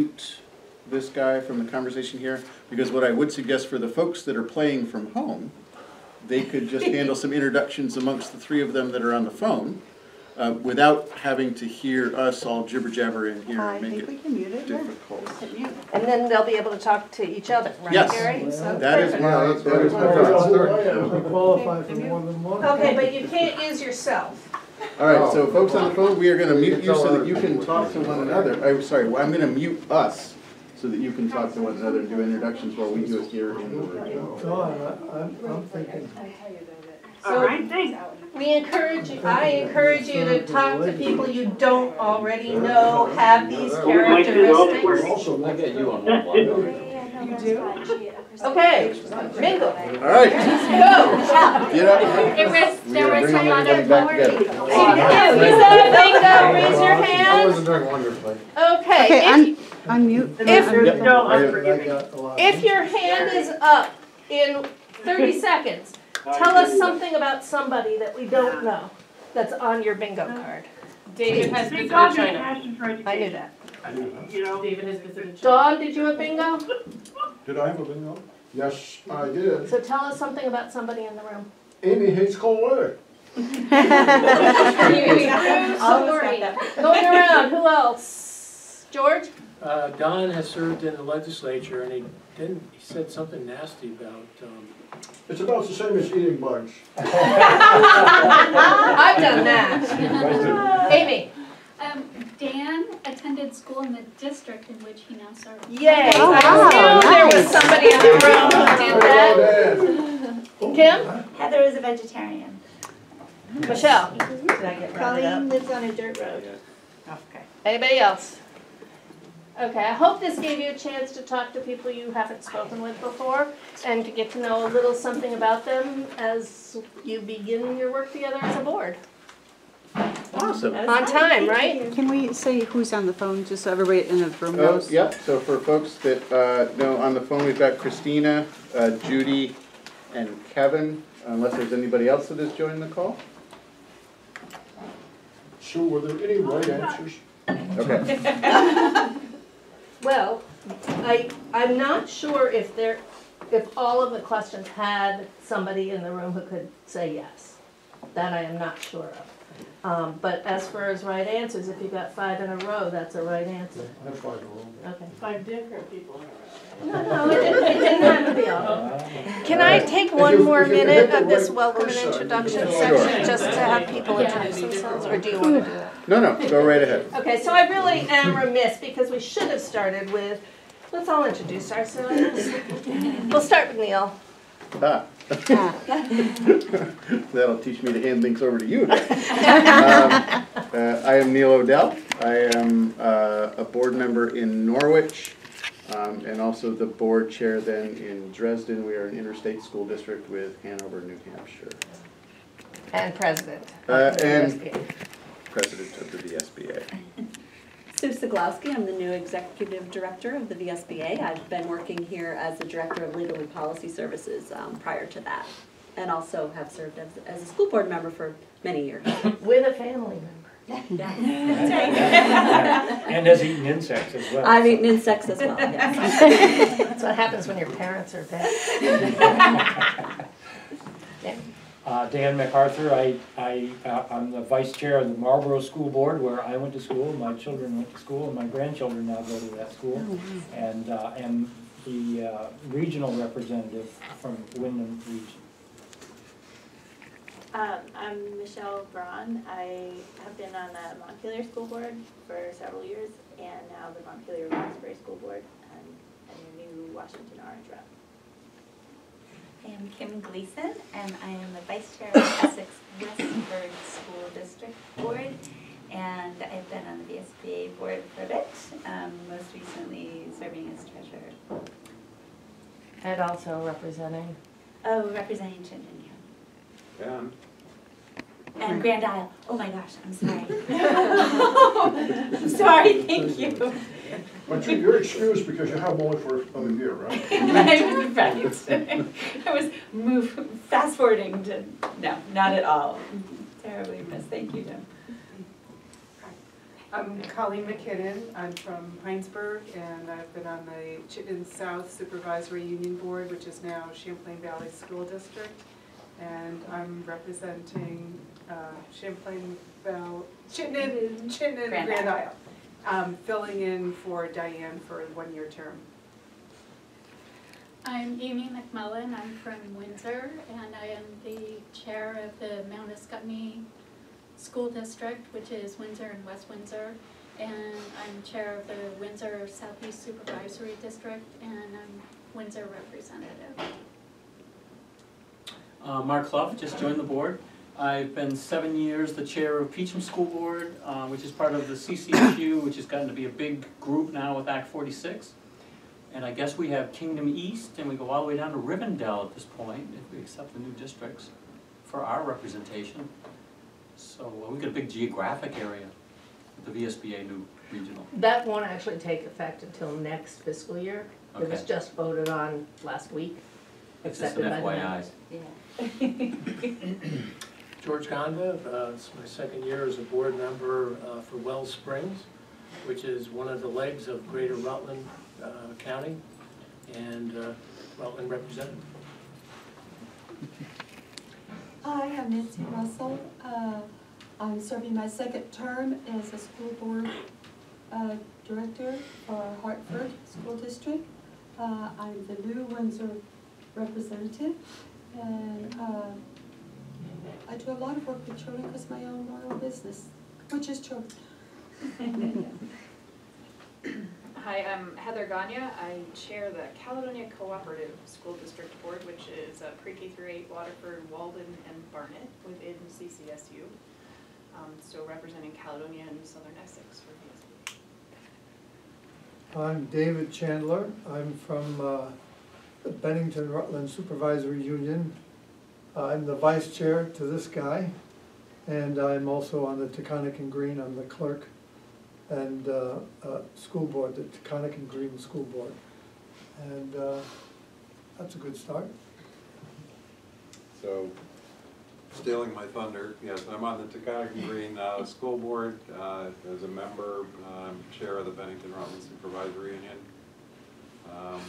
mute this guy from the conversation here, because what I would suggest for the folks that are playing from home, they could just handle some introductions amongst the three of them that are on the phone, uh, without having to hear us all jibber jabber in here I and make think we it can mute it, yeah. difficult. Just hit mute. And then they'll be able to talk to each other, right, Yes. Gary? That is my, that is my thought. We qualify for more than one. Okay, but you can't use yourself. All right, so oh. folks on the phone, we are gonna mute you so that you can talk to one another. I'm sorry, well, I'm gonna mute us so that you can talk to one another and do introductions while we do it here in the room. John, I- I'm, I'm thinking, So we encourage, you. I encourage you to talk to people you don't already know have these characteristics. also, I get you on one block. You do? Okay, mingle, All right, go. get up. There was, We there are was bringing some other everybody back together. You you said bingo, raise your hand. I wasn't doing wonderfully. Okay, Okay, if, un- unmute. If- Yep. I got a lot. if your hand is up in thirty seconds, tell us something about somebody that we don't know that's on your bingo card. David has visited Because of China. passion for I knew education, that. You know. David has visited China. Dawn, did you have bingo? Did I have a bingo? Yes, I did. So tell us something about somebody in the room. Amy hates cold weather. Story. Going around, who else? George? Uh, Don has served in the legislature and he didn't, he said something nasty about, um, It's about the same as eating bugs. I've done that. Amy? Um, Dan attended school in the district in which he now serves. Yay. Oh, I wow, knew there was somebody in the room who did that. Kim? Heather is a vegetarian. Michelle? Did I get Colleen lives on a dirt road. Oh, okay. Anybody else? Okay, I hope this gave you a chance to talk to people you haven't spoken with before and to get to know a little something about them as you begin your work together as a board. Awesome. On time, right? Can we say who's on the phone, just so everybody in the room Oh, knows? yep, so for folks that, uh, know, on the phone, we've got Christina, uh, Judy, and Kevin, unless there's anybody else that has joined the call? Sure, were there any right answers? Okay, Well, I, I'm not sure if there, if all of the questions had somebody in the room who could say yes. That I am not sure of. Um, but as far as right answers, if you got five in a row, that's a right answer. That's fine, Earl. Okay. Five different people. No, no, it didn't, it didn't have to be all. Can I take one you- more if you can minute of this right welcome and introduction you section, just to have people introduce themselves, or do you wanna do that? no, no, go right ahead. Okay, so I really am remiss because we should have started with, let's all introduce ourselves. We'll start with Neil. Ah. That'll teach me to hand things over to you. Um, uh, I am Neil Odell. I am uh, a board member in Norwich um, and also the board chair then in Dresden. We are an interstate school district with Hanover, New Hampshire. And president. Uh, and- President of the VSBA. Sue Ceglowski, I'm the new executive director of the VSBA. I've been working here as the director of legal and policy services um, prior to that. And also have served as, as a school board member for many years. With a family member. and has eaten insects as well. I've so- eaten insects as well, yes. That's what happens when your parents are dead. Uh, Dan MacArthur, I, I, uh, I'm the vice chair of the Marlboro School Board where I went to school, my children went to school, and my grandchildren now go to that school. And, uh, am the, uh, regional representative from Windham Region. Um, I'm Michelle Braun. I have been on the Montpelier School Board for several years and now the Montpelier Roxbury School Board and, and the new Washington Orange Rep. I am Kim Gleason, and I am the vice chair of Essex Westford School District Board. And I've been on the VSBA board for a bit, um, most recently serving as treasurer. And also representing. Oh, representing Chittenden. Yeah. And Grand Isle, oh my gosh, I'm sorry. I'm sorry, thank you. But you- you're excused because you have them only for another year, right? Right. I was move, fast forwarding to, no, not at all. Terribly missed, thank you, Jim. I'm Colleen McKinnon. I'm from Hinesburg, and I've been on the Chittenden South Supervisory Union Board, which is now Champlain Valley School District. And I'm representing uh, Champlain Valley, Chittenden, Chittenden, and Grand Grand Isle. Um, Filling in for Diane for a one-year term. I'm Amy McMullen, I'm from Windsor, and I am the chair of the Mount Ascutney School District, which is Windsor and West Windsor. And I'm chair of the Windsor Southeast Supervisory District, and I'm Windsor representative. Uh, Mark Clough, just joined the board. I've been seven years the chair of Peacham School Board, uh, which is part of the CCSU, which has gotten to be a big group now with Act forty-six. And I guess we have Kingdom East, and we go all the way down to Rivendell at this point, if we accept the new districts for our representation. So uh, we got a big geographic area with the VSBA new regional. That won't actually take effect until next fiscal year. It was just voted on last week. It's just an accepted by the FYI. Yeah. George Gonda, uh, it's my second year as a board member uh, for Wells Springs, which is one of the legs of Greater Rutland uh, County, and uh, Rutland representative. Hi, I'm Nancy Russell. Uh, I'm serving my second term as a school board uh, director for Hartford School District. I'm the new Windsor representative, and I do a lot of work with children because my own loyal business, which is children. Hi, I'm Heather Gagne. I chair the Caledonia Cooperative School District Board, which is a pre-K through eight Waterford, Walden, and Barnet within CCSU. Um, so representing Caledonia and Southern Essex for VSBA. I'm David Chandler. I'm from uh, the Bennington Rutland Supervisory Union. I'm the vice chair to this guy, and I'm also on the Taconic and Green. I'm the clerk and uh, uh, school board, the Taconic and Green School Board. And uh, that's a good start. So, stealing my thunder, yes, I'm on the Taconic and Green uh, School Board uh, as a member, um, chair of the Bennington Rutland Supervisory Union. Um,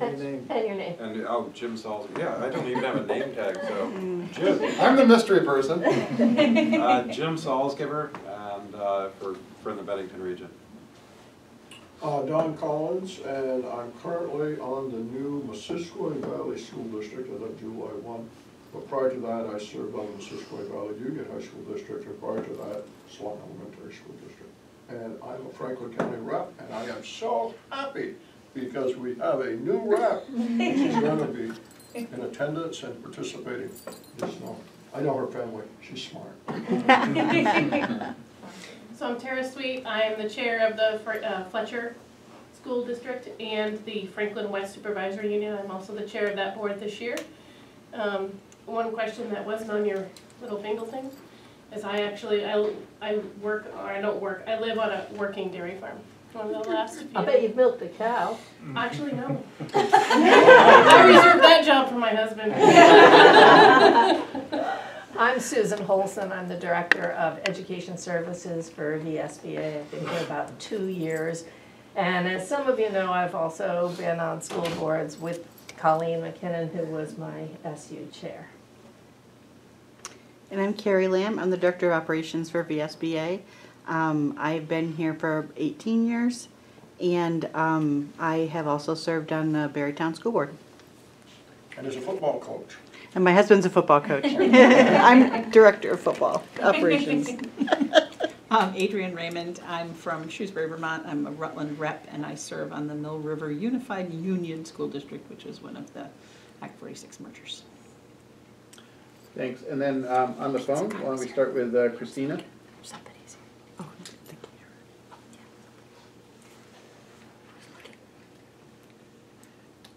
Your name. And your name. And, oh, Jim Salisbury, yeah, I don't even have a name tag, so, Jim, I'm the mystery person. uh, Jim Salzgiver, and, uh, for, for the Bennington region. Uh, Don Collins, and I'm currently on the new Missisquoi Valley School District as of July one. But prior to that, I served on the Missisquoi Valley Union High School District, and prior to that, Swan Elementary School District. And I'm a Franklin County rep, and I am so happy because we have a new rep. She's gonna be in attendance and participating this month. I know her family, she's smart. So I'm Tara Sweet. I am the chair of the uh, Fletcher School District and the Franklin West Supervisory Union. I'm also the chair of that board this year. Um, One question that wasn't on your little bingo thing is I actually, I, I work, or I don't work, I live on a working dairy farm. One of the last few. I bet you've milked a cow. Actually, no. I reserved that job for my husband. I'm Susan Holson, I'm the Director of Education Services for VSBA. I've been here about two years. And as some of you know, I've also been on school boards with Colleen McKinnon, who was my SU chair. And I'm Carrie Lamb. I'm the Director of Operations for VSBA. Um, I've been here for 18 years, and um, I have also served on the Barre Town School Board. And as a football coach. And my husband's a football coach. I'm Director of Football Operations. Um, Adrian Raymond, I'm from Shrewsbury, Vermont. I'm a Rutland rep, and I serve on the Mill River Unified Union School District, which is one of the Act 46 mergers. Thanks. And then um, on the phone, why don't we start with uh, Christina? Somebody's here. Oh, thank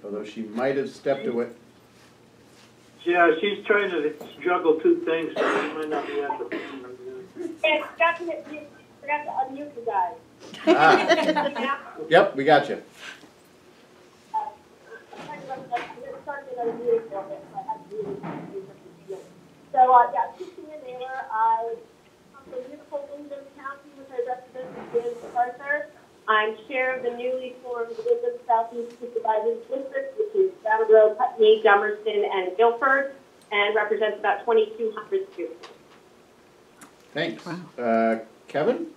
you. Although she might have stepped away. Yeah, she's trying to juggle two things, so she might not be at the. Yeah, forgot to, you forgot to unmute you guys. Ah. Yep, we got you. So, uh, yeah, Christina Naylor, I come from New beautiful Windham County, which I represent Dan MacArthur. I'm chair of the newly formed Windham Southeast Supervisors District, which is Brattleboro, Putney, Dummerston, and Guilford, and represents about 2,200 students. Thanks. Uh, Kevin?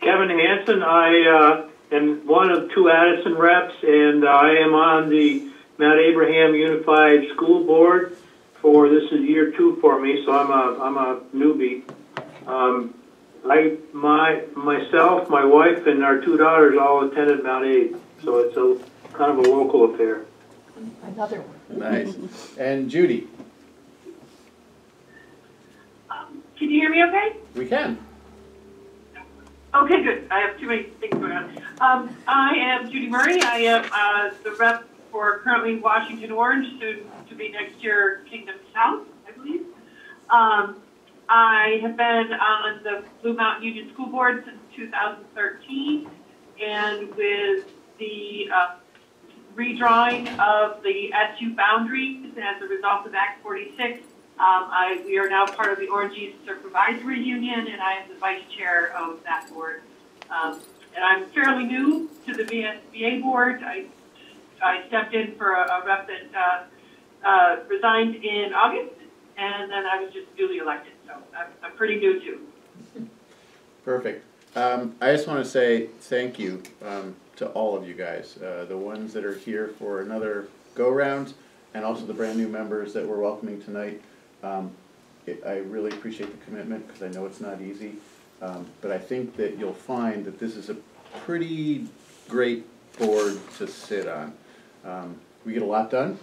Kevin Hansen, I uh, am one of two Addison reps, and I am on the Mount Abraham Unified School Board for, this is year two for me, so I'm a, I'm a newbie. Um, I, my, myself, my wife, and our two daughters all attended Mount Abe, so it's a kind of a local affair. Another one. Nice. And Judy? Can you hear me okay? We can. Okay, good. I have too many things going on. Um, I am Judy Murray. I am uh, the rep for currently Washington Orange, soon to be next year Kingdom South, I believe. Um, I have been on the Blue Mountain Union School Board since 2013, and with the uh, redrawing of the SU boundaries as a result of Act 46, um, I, we are now part of the Orange East Supervisory Union, and I am the vice chair of that board. Um, and I'm fairly new to the VSBA board. I, I stepped in for a, a rep that uh, uh, resigned in August, and then I was just duly elected. So I'm, I'm pretty new too. Perfect. Um, I just want to say thank you um, to all of you guys, uh, the ones that are here for another go-round, and also the brand-new members that we're welcoming tonight. Um, it- I really appreciate the commitment, because I know it's not easy, Um, but I think that you'll find that this is a pretty great board to sit on. Um, We get a lot done,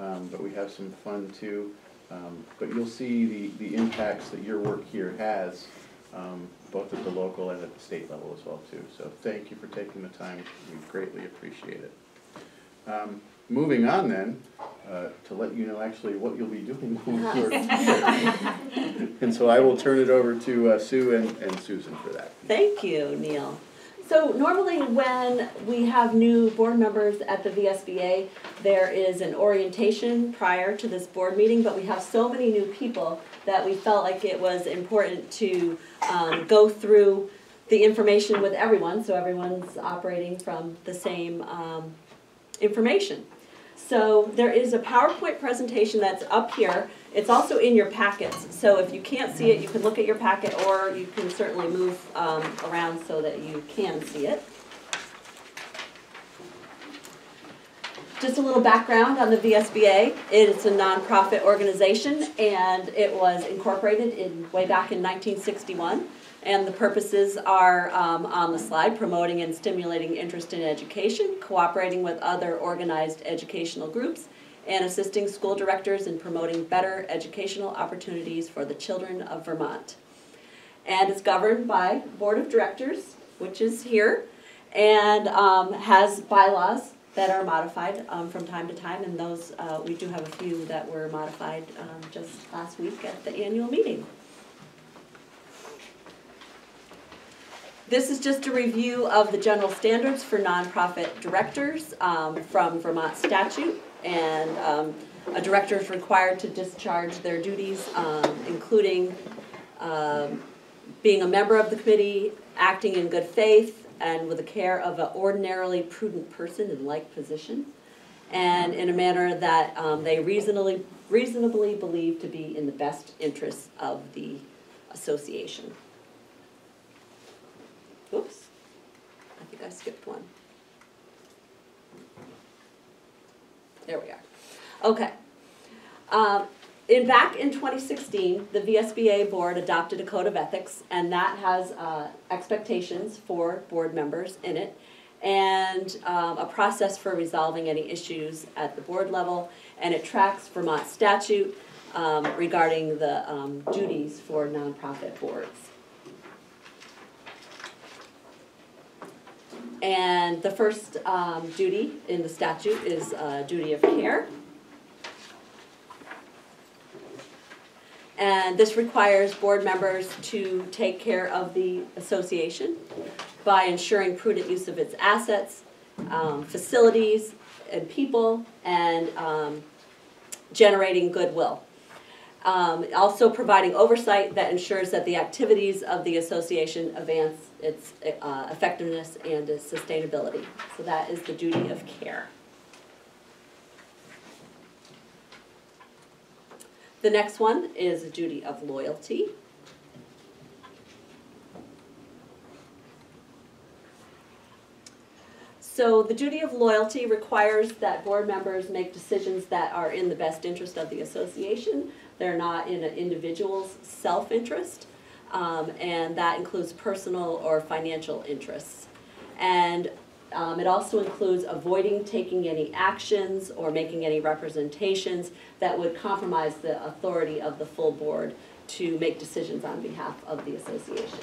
um, but we have some fun too. Um, But you'll see the, the impacts that your work here has, um, both at the local and at the state level as well too. So thank you for taking the time, we greatly appreciate it. Um, Moving on then, uh, to let you know actually what you'll be doing And so I will turn it over to uh, Sue and, and Susan for that. Thank you, Neil. So normally when we have new board members at the VSBA, there is an orientation prior to this board meeting, but we have so many new people that we felt like it was important to um, go through the information with everyone, so everyone's operating from the same um, information. So there is a PowerPoint presentation that's up here. It's also in your packets, so if you can't see it, you can look at your packet, or you can certainly move um, around so that you can see it. Just a little background on the VSBA. It's a nonprofit organization, and it was incorporated in, way back in 1961. And the purposes are um, on the slide, promoting and stimulating interest in education, cooperating with other organized educational groups, and assisting school directors in promoting better educational opportunities for the children of Vermont. And it's governed by Board of Directors, which is here, and um, has bylaws that are modified um, from time to time, and those, uh, we do have a few that were modified um, just last week at the annual meeting. This is just a review of the general standards for nonprofit directors um, from Vermont statute. And um, a director is required to discharge their duties, um, including um, being a member of the committee, acting in good faith, and with the care of an ordinarily prudent person in like position, and in a manner that um, they reasonably, reasonably believe to be in the best interests of the association. Oops, I think I skipped one. There we are. Okay. Um, in back in 2016, the VSBA board adopted a code of ethics, and that has uh, expectations for board members in it, and um, a process for resolving any issues at the board level, and it tracks Vermont statute um, regarding the um, duties for nonprofit boards. And the first um, duty in the statute is uh, duty of care. And this requires board members to take care of the association by ensuring prudent use of its assets, um, facilities, and people, and um, generating goodwill. Um, also providing oversight that ensures that the activities of the association advance its uh, effectiveness and its sustainability. So that is the duty of care. The next one is a duty of loyalty. So the duty of loyalty requires that board members make decisions that are in the best interest of the association. They're not in an individual's self-interest, um, and that includes personal or financial interests. And um, it also includes avoiding taking any actions or making any representations that would compromise the authority of the full board to make decisions on behalf of the association.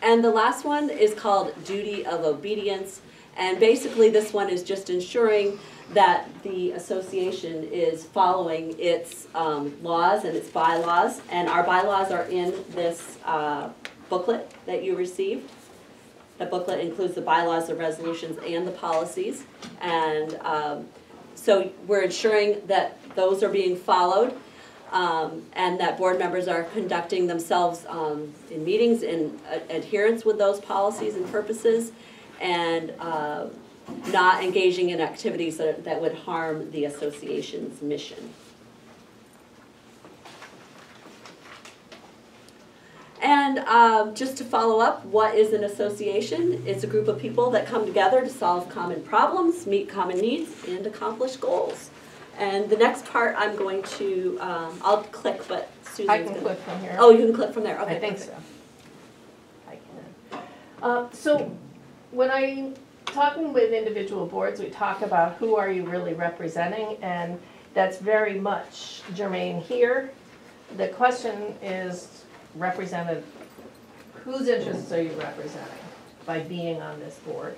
And the last one is called duty of obedience. And basically, this one is just ensuring that the association is following its um, laws and its bylaws. And our bylaws are in this uh, booklet that you received. The booklet includes the bylaws, the resolutions, and the policies. And um, so we're ensuring that those are being followed um, and that board members are conducting themselves um, in meetings in adherence with those policies and purposes and uh, not engaging in activities that, that would harm the association's mission. And um, just to follow up, what is an association? It's a group of people that come together to solve common problems, meet common needs, and accomplish goals. And the next part, I'm going to, um, I'll click, but Susan's I can gonna- click from here. Oh, you can click from there, okay. I think perfect. so. I can. Uh, so, when I'm talking with individual boards, we talk about who are you really representing, and that's very much germane here. The question is represented, whose interests are you representing by being on this board?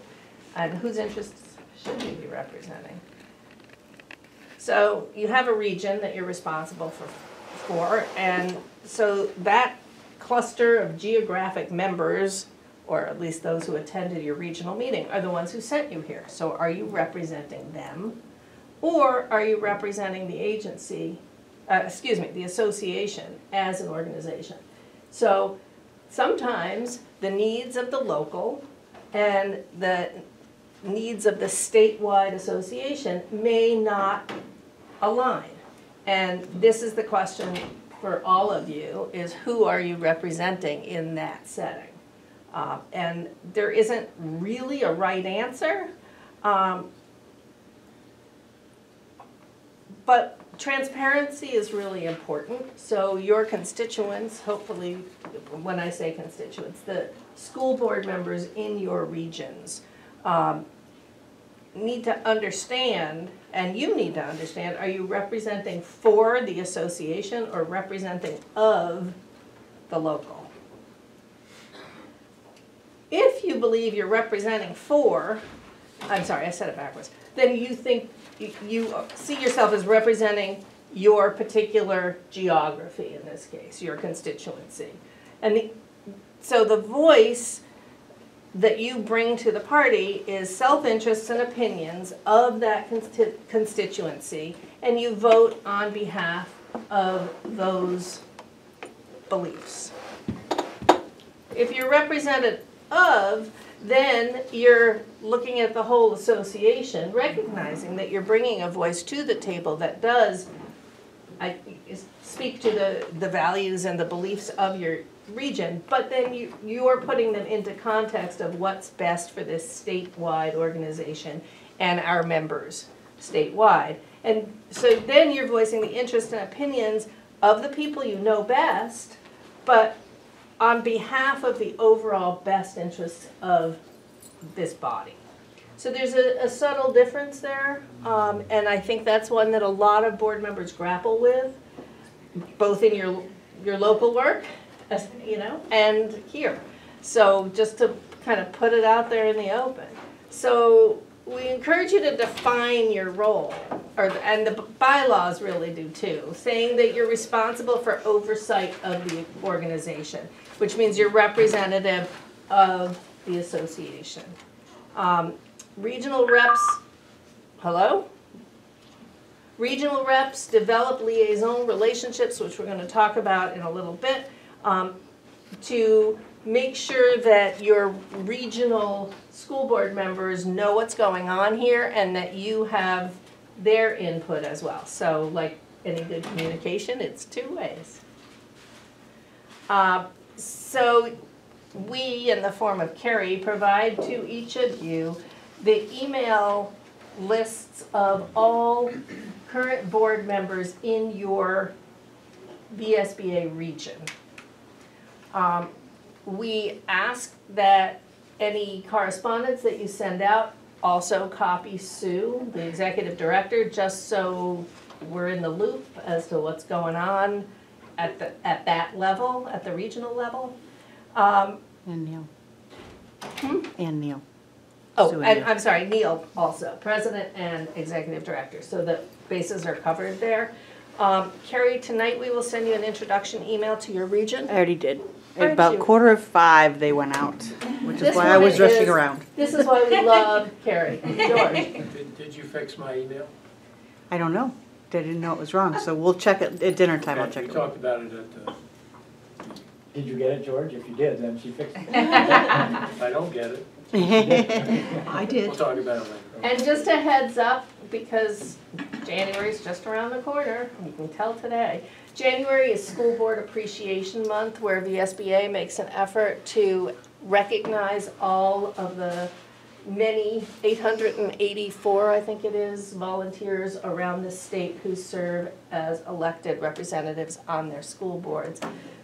And whose interests should you be representing? So you have a region that you're responsible for, for, and so that cluster of geographic members, or at least those who attended your regional meeting, are the ones who sent you here. So are you representing them? Or are you representing the agency, uh, excuse me, the association as an organization? So sometimes the needs of the local and the needs of the statewide association may not align. And this is the question for all of you, is who are you representing in that setting? Uh, and there isn't really a right answer. Um, but transparency is really important. So your constituents, hopefully, when I say constituents, the school board members in your regions um, need to understand, and you need to understand, are you representing for the association or representing of the local? If you believe you're representing for, I'm sorry, I said it backwards, then you think, you- you see yourself as representing your particular geography in this case, your constituency. And the, so the voice that you bring to the party is self-interests and opinions of that consti- constituency, and you vote on behalf of those beliefs. If you're represented of, then you're looking at the whole association, recognizing that you're bringing a voice to the table that does I, speak to the, the values and the beliefs of your region, but then you, you're putting them into context of what's best for this statewide organization and our members statewide. And so then you're voicing the interests and opinions of the people you know best, but on behalf of the overall best interests of this body. So there's a, a subtle difference there, um, and I think that's one that a lot of board members grapple with, both in your, your local work, you know, and here. So just to kind of put it out there in the open. So we encourage you to define your role, or, and the bylaws really do too, saying that you're responsible for oversight of the organization, which means you're representative of the association. Um, regional reps, hello? regional reps develop liaison relationships, which we're gonna talk about in a little bit, um, to make sure that your regional school board members know what's going on here and that you have their input as well. So like any good communication, it's two ways. Uh, So we, in the form of Carrie, provide to each of you the email lists of all current board members in your VSBA region. Um, We ask that any correspondence that you send out also copy Sue, the executive director, just so we're in the loop as to what's going on at the, at that level, at the regional level. Um, And Neil. Hmm? And Neil. Oh, Sue and Neil. I'm sorry, Neil also, president and executive director, so the bases are covered there. Um, Carrie, tonight we will send you an introduction email to your region. I already did. Aren't About you? quarter of five, they went out, which is This why I one was rushing is- around. This is why we love Carrie. George? Did, did you fix my email? I don't know. They didn't know it was wrong, so we'll check it at dinner time. I'll Okay, check We it. talked about it at the, Did you get it, George? If you did, then she fixed it. if I don't get it, I did. we'll talk about it later. And just a heads up, because January's just around the corner, you can tell today. January is School Board Appreciation Month, where VSBA makes an effort to recognize all of the many, eight hundred and eighty-four, I think it is, volunteers around the state who serve as elected representatives on their school boards.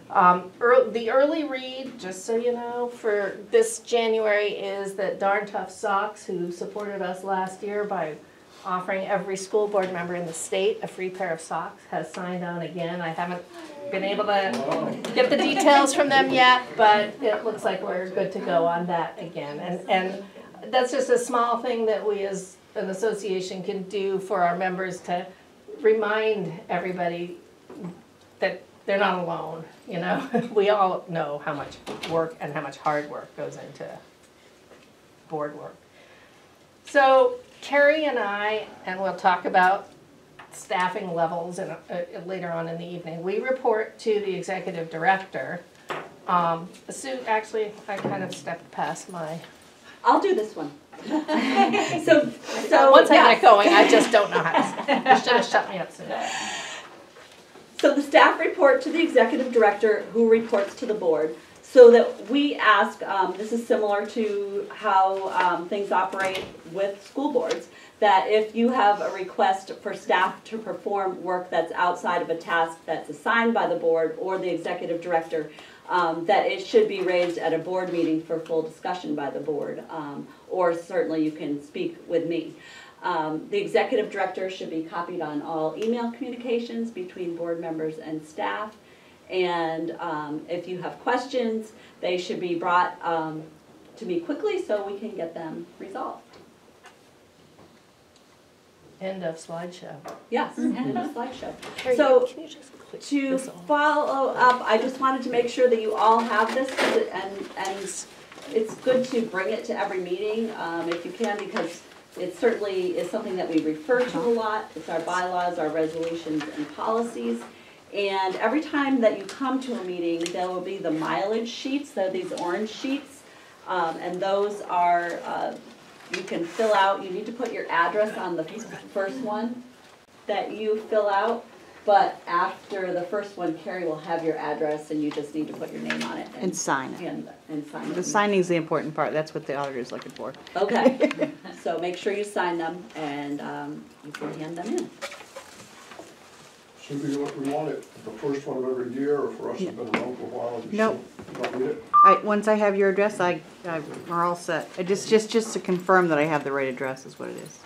Um, the early read, just so you know, for this January is that Darn Tough Socks, who supported us last year by offering every school board member in the state a free pair of socks, has signed on again. I haven't been able to get the details from them yet, but it looks like we're good to go on that again. And, and that's just a small thing that we as an association can do for our members to remind everybody that they're not alone, you know? We all know how much work and how much hard work goes into board work. So Carrie and I, and we'll talk about staffing levels and, uh, later on in the evening, we report to the executive director. Um, Sue, actually, I kind of stepped past my, I'll do this one. So, so once I yes. get going, I just don't know how to, you should have shut me up sooner. So the staff report to the executive director, who reports to the board, so that we ask, um, this is similar to how, um, things operate with school boards, that if you have a request for staff to perform work that's outside of a task that's assigned by the board or the executive director, um, that it should be raised at a board meeting for full discussion by the board, um, or certainly you can speak with me. Um, the executive director should be copied on all email communications between board members and staff. And, um, if you have questions, they should be brought, um, to me quickly so we can get them resolved. End of slideshow. Yes, end of slideshow. Carrie, So, can you just click To follow up, I just wanted to make sure that you all have this it- and, and it's good to bring it to every meeting, um, if you can, because it certainly is something that we refer to a lot. It's our bylaws, our resolutions and policies. And every time that you come to a meeting, there will be the mileage sheets, they're these orange sheets. Um, and those are, uh, you can fill out, you need to put your address on the first one that you fill out. But after the first one, Carrie will have your address and you just need to put your name on it. And sign it. And, and sign it. The signing's the important part. That's what the auditor's looking for. Okay, so make sure you sign them and, um, you can hand them in. So we, we want it the first one of every year, or for us who've been around for a while? you Nope. still Don't need it? I, once I have your address, I, I, we're all set. I just, just, just to confirm that I have the right address is what it is.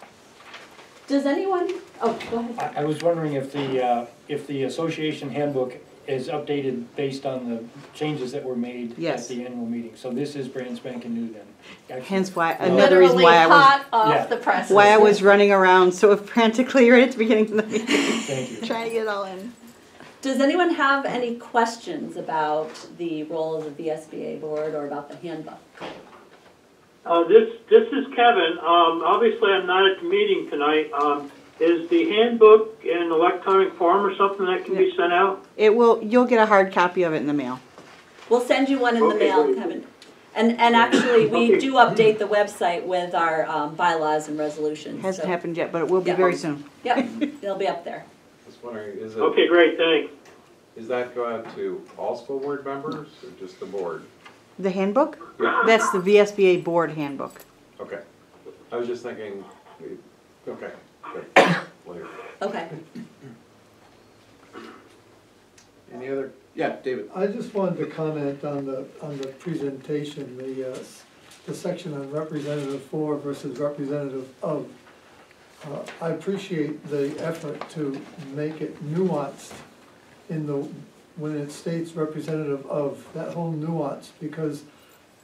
Does anyone, oh, go ahead. I, I was wondering if the, uh, if the association handbook is updated based on the changes that were made at Yes. the annual meeting. So this is brand spanking new then. Actually, Hence why, another reason why I was, hot Yeah. off the press. why I was running around so frantically right at the beginning of the meeting, Thank you. trying to get it all in. Does anyone have any questions about the role of the VSBA board or about the handbook? Uh, this, this is Kevin. Um, obviously, I'm not at the meeting tonight. Um, is the handbook in electronic form or something that can be sent out? It will, you'll get a hard copy of it in the mail. We'll send you one in the Okay, mail, great. Kevin. And, and actually, we Okay. do update the website with our um, bylaws and resolutions. Hasn't so- happened yet, but it will be Yeah. very soon. Yep, they'll be up there. Just wondering, is it, Okay, great, thanks. is that go out to all school board members or just the board? The handbook? Yeah. That's the VSBA board handbook. Okay. I was just thinking, okay, good, later. Okay. Any other, yeah, David? I just wanted to comment on the, on the presentation, the, uh, the section on representative for versus representative of. Uh, I appreciate the effort to make it nuanced in the, when it states representative of, that whole nuance, because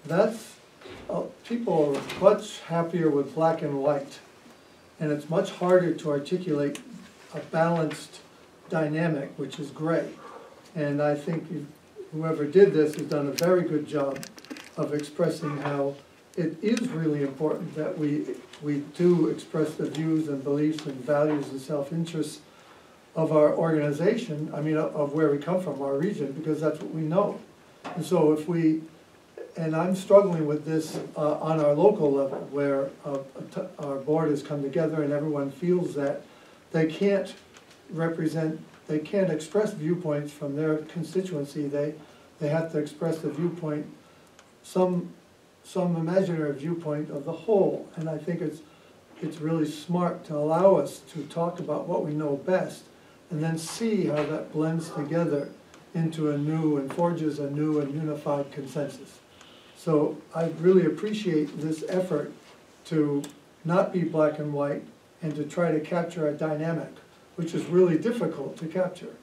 that's, uh, people are much happier with black and white. And it's much harder to articulate a balanced dynamic, which is gray. And I think whoever did this has done a very good job of expressing how it is really important that we, we do express the views and beliefs and values and self-interests of our organization, I mean, of where we come from, our region, because that's what we know. And so if we, and I'm struggling with this uh, on our local level, where uh, our board has come together and everyone feels that they can't represent, they can't express viewpoints from their constituency, they, they have to express the viewpoint, some, some imaginary viewpoint of the whole. And I think it's, it's really smart to allow us to talk about what we know best, and then see how that blends together into a new, and forges a new and unified consensus. So I really appreciate this effort to not be black and white, and to try to capture a dynamic, which is really difficult to capture.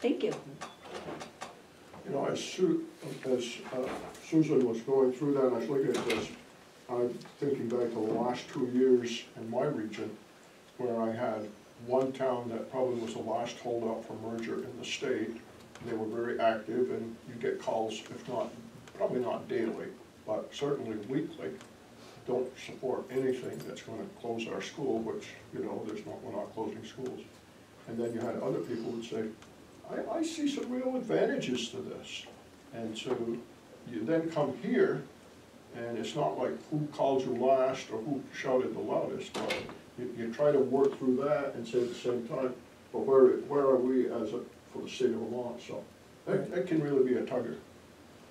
Thank you. You know, as Su, as uh, Susan was going through that, and I was looking at this, I'm thinking back to the last two years in my region, where I had one town that probably was the last holdout for merger in the state. They were very active, and you get calls, if not, probably not daily, but certainly weekly. Don't support anything that's gonna close our school, which, you know, there's not, we're not closing schools. And then you had other people would say, I, I see some real advantages to this. And so you then come here, and it's not like who called you last or who shouted the loudest, but you, you try to work through that and say at the same time, well, where, where are we as a, for the state of Vermont, so that, that can really be a tugger.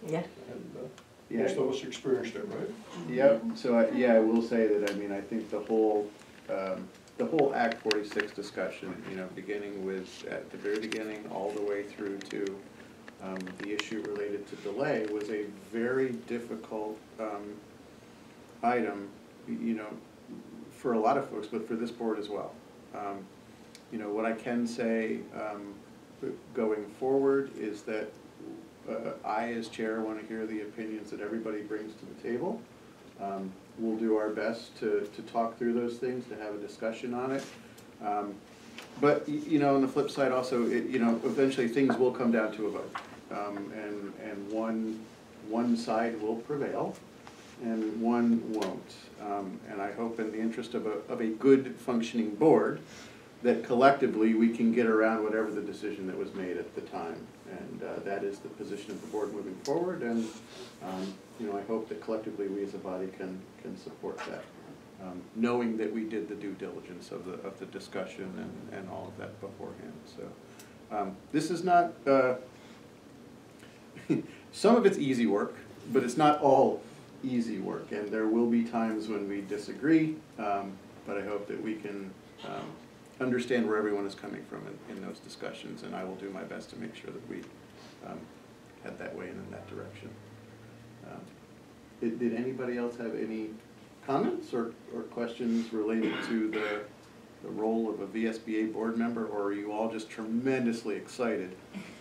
Yeah. And, uh, Yeah. most of us experienced it, right? Yep, so, I- yeah, I will say that, I mean, I think the whole, um, the whole Act forty-six discussion, you know, beginning with, at the very beginning, all the way through to, um, the issue related to delay was a very difficult, um, item, you know, for a lot of folks, but for this board as well. Um, You know, what I can say, um, going forward is that uh, I, as chair, want to hear the opinions that everybody brings to the table. Um, We'll do our best to, to talk through those things, to have a discussion on it. Um, But, you know, on the flip side also, it, you know, eventually things will come down to a vote. Um, And, and one, one side will prevail and one won't. Um, And I hope in the interest of a, of a good functioning board, that collectively, we can get around whatever the decision that was made at the time. And uh, that is the position of the board moving forward, and, um, you know, I hope that collectively, we as a body can, can support that. um, Knowing that we did the due diligence of the, of the discussion and, and all of that beforehand, so. um, This is not, uh, some of it's easy work, but it's not all easy work, and there will be times when we disagree, um, but I hope that we can um, understand where everyone is coming from in, in those discussions, and I will do my best to make sure that we um, head that way and in that direction. Um, Did, did anybody else have any comments or, or questions related to the, the role of a VSBA board member, or are you all just tremendously excited,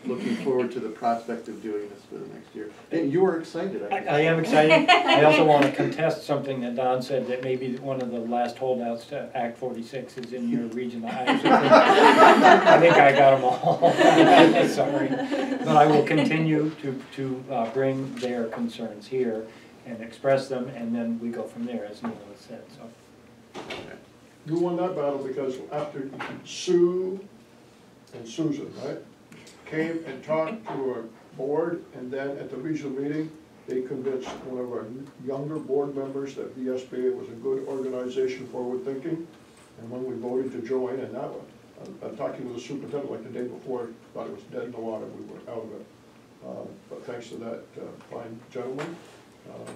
looking forward to the prospect of doing this for the next year? And you are excited, I, I I am excited. I also want to contest something that Don said, that maybe one of the last holdouts to Act forty-six is in your region. I think, I think I got them all. Sorry. But I will continue to, to uh, bring their concerns here and express them, and then we go from there, as Neil has said, so. You won that battle because after Sue and Susan, right, came and talked to our board, and then at the regional meeting, they convinced one of our younger board members that VSBA was a good organization, forward thinking, and when we voted to join, and that one, I'm- I'm talking to the superintendent like the day before, thought it was dead in the water, we were out of it. Uh, But thanks to that uh, fine gentleman, uh,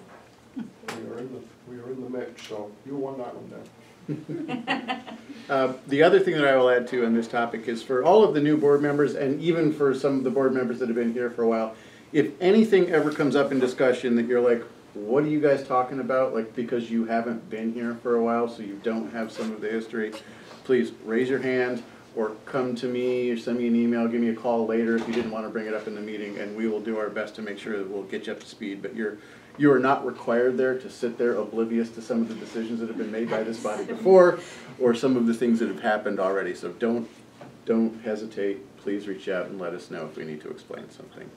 we are in the, we are in the mix, so you won that one then. Uh, The other thing that I will add to on this topic is for all of the new board members, and even for some of the board members that have been here for a while, if anything ever comes up in discussion that you're like, what are you guys talking about? Like, because you haven't been here for a while, so you don't have some of the history, please raise your hand or come to me or send me an email, give me a call later if you didn't want to bring it up in the meeting, and we will do our best to make sure that we'll get you up to speed. But you're, you are not required there to sit there oblivious to some of the decisions that have been made by this body before, or some of the things that have happened already. So don't, don't hesitate, please reach out and let us know if we need to explain something.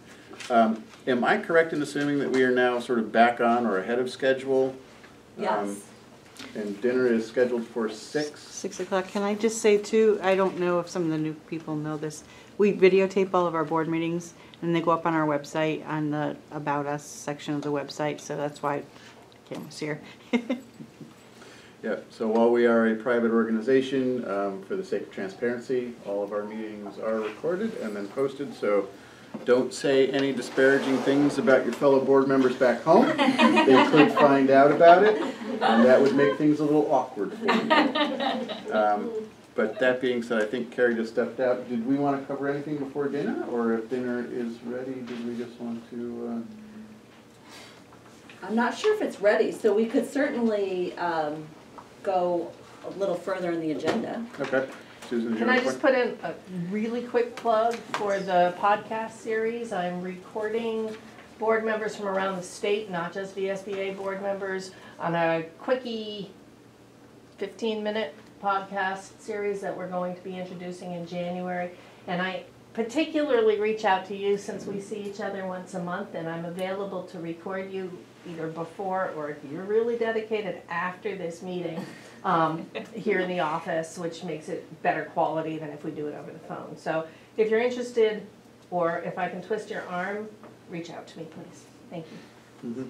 Um, Am I correct in assuming that we are now sort of back on or ahead of schedule? Um, Yes. And dinner is scheduled for six? Six o'clock. Can I just say too, I don't know if some of the new people know this. We videotape all of our board meetings and they go up on our website on the About Us section of the website, so that's why Kim was here. Yeah, so while we are a private organization, um, for the sake of transparency, all of our meetings are recorded and then posted, so don't say any disparaging things about your fellow board members back home. They could find out about it, and that would make things a little awkward for you. Um, But that being said, I think Carrie just stepped out. Did we want to cover anything before dinner, or if dinner is ready, did we just want to, I'm not sure if it's ready, so we could certainly um, go a little further in the agenda. uh, okay, Susan, Can I to just put in a really quick plug for the podcast series? I'm recording board members from around the state, not just VSBA board members, on a quickie fifteen-minute podcast series that we're going to be introducing in January. And I particularly reach out to you since we see each other once a month, and I'm available to record you either before or if you're really dedicated after this meeting um, here in the office, which makes it better quality than if we do it over the phone. So if you're interested, or if I can twist your arm, reach out to me, please. Thank you. Mhm.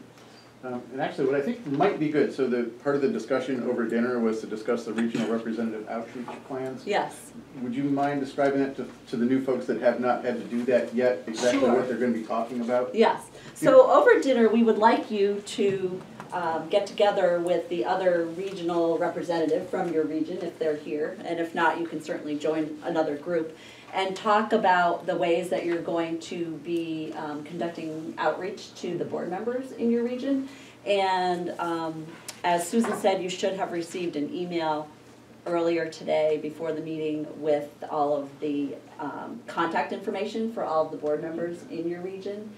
Um, And actually, what I think might be good, so the, part of the discussion over dinner was to discuss the regional representative outreach plans. Yes. Would you mind describing that to, to the new folks that have not had to do that yet, exactly Sure. what they're gonna be talking about? Yes, so over dinner, we would like you to um, get together with the other regional representative from your region if they're here, and if not, you can certainly join another group, and talk about the ways that you're going to be um, conducting outreach to the board members in your region. And um, as Susan said, you should have received an email earlier today before the meeting with all of the um, contact information for all of the board members in your region.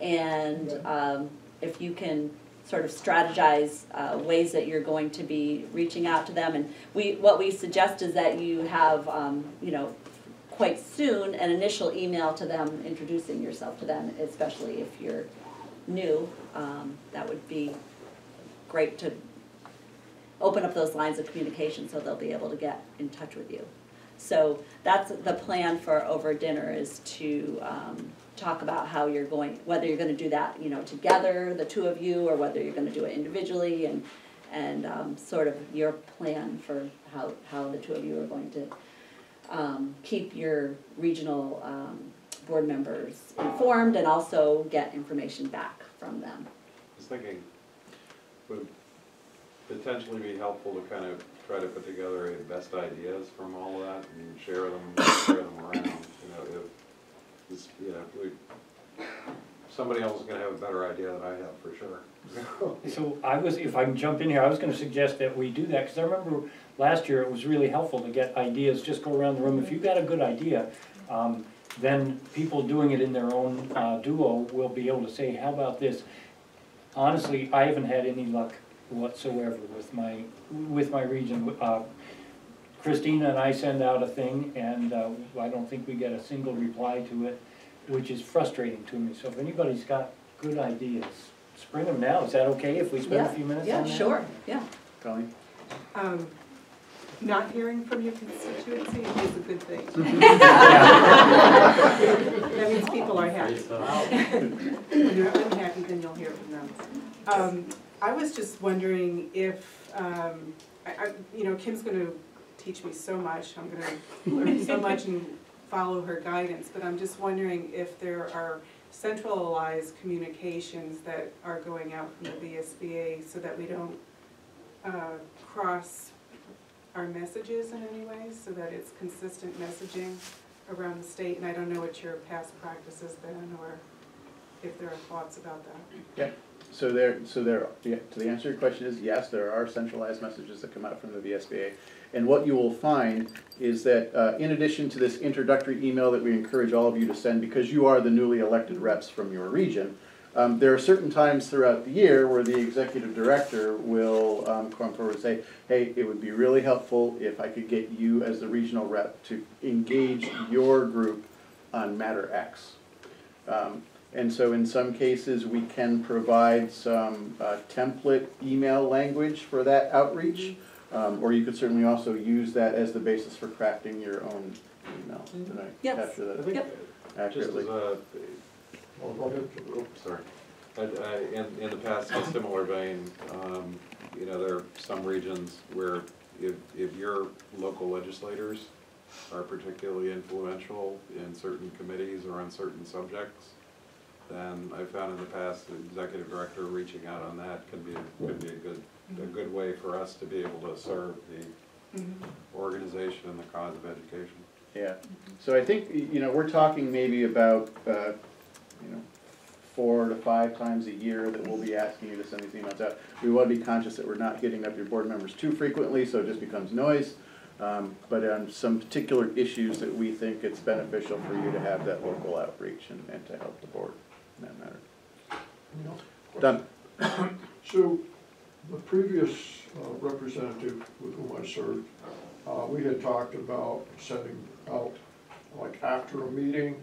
And um, if you can sort of strategize uh, ways that you're going to be reaching out to them. And we, what we suggest is that you have, um, you know, quite soon, an initial email to them introducing yourself to them, especially if you're new. Um, That would be great to open up those lines of communication so they'll be able to get in touch with you. So that's the plan for over dinner is to um, talk about how you're going, whether you're gonna do that, you know, together, the two of you, or whether you're gonna do it individually and, and um, sort of your plan for how, how the two of you are going to um, keep your regional um, board members informed and also get information back from them. I was thinking, would potentially be helpful to kind of try to put together a best ideas from all of that and share them, share them around, you know, if, this, you know, we, somebody else is gonna have a better idea than I have for sure. So I was, if I can jump in here, I was gonna suggest that we do that, because I remember last year it was really helpful to get ideas, just go around the room. If you've got a good idea, um, then people doing it in their own uh, duo will be able to say, how about this? Honestly, I haven't had any luck whatsoever with my, with my region. Uh, Christina and I send out a thing, and uh, I don't think we get a single reply to it, which is frustrating to me. So if anybody's got good ideas, spring them now. Is that okay if we spend a few minutes yeah, on that? sure, yeah. Colleen? Um, Not hearing from your constituency is a good thing. That means people are happy. When you're unhappy, then you'll hear from them. Um, I was just wondering if, um, I, I, you know, Kim's gonna teach me so much, I'm gonna learn so much and follow her guidance, but I'm just wondering if there are centralized communications that are going out from the VSBA so that we don't, uh, cross our messages in any way, so that it's consistent messaging around the state, and I don't know what your past practice has been, or if there are thoughts about that. Yeah, so there, so there, yeah, to the answer to your question is, yes, there are centralized messages that come out from the VSBA. And what you will find is that, uh, in addition to this introductory email that we encourage all of you to send, because you are the newly elected reps from your region, um, there are certain times throughout the year where the executive director will, um, come forward and say, hey, it would be really helpful if I could get you as the regional rep to engage your group on matter X. Um, and so in some cases, we can provide some uh, template email language for that outreach. Um, Or you could certainly also use that as the basis for crafting your own email. Did I Yes. capture I that think, Yep. just accurately? as a, Oh, go ahead. Oops, sorry. I, I, in, in the past, in a similar vein, um, you know, there are some regions where if, if your local legislators are particularly influential in certain committees or on certain subjects, then I found in the past, the executive director reaching out on that can be, could be a good, a good way for us to be able to serve the organization and the cause of education. Yeah, so I think, y- you know, we're talking maybe about, uh, you know, four to five times a year that we'll be asking you to send these emails out. We want to be conscious that we're not hitting up your board members too frequently, so it just becomes noise. Um, But on some particular issues that we think it's beneficial for you to have that local outreach and, and to help the board in that matter. Done. So, the previous uh, representative with whom I served, uh, we had talked about sending out, like after a meeting,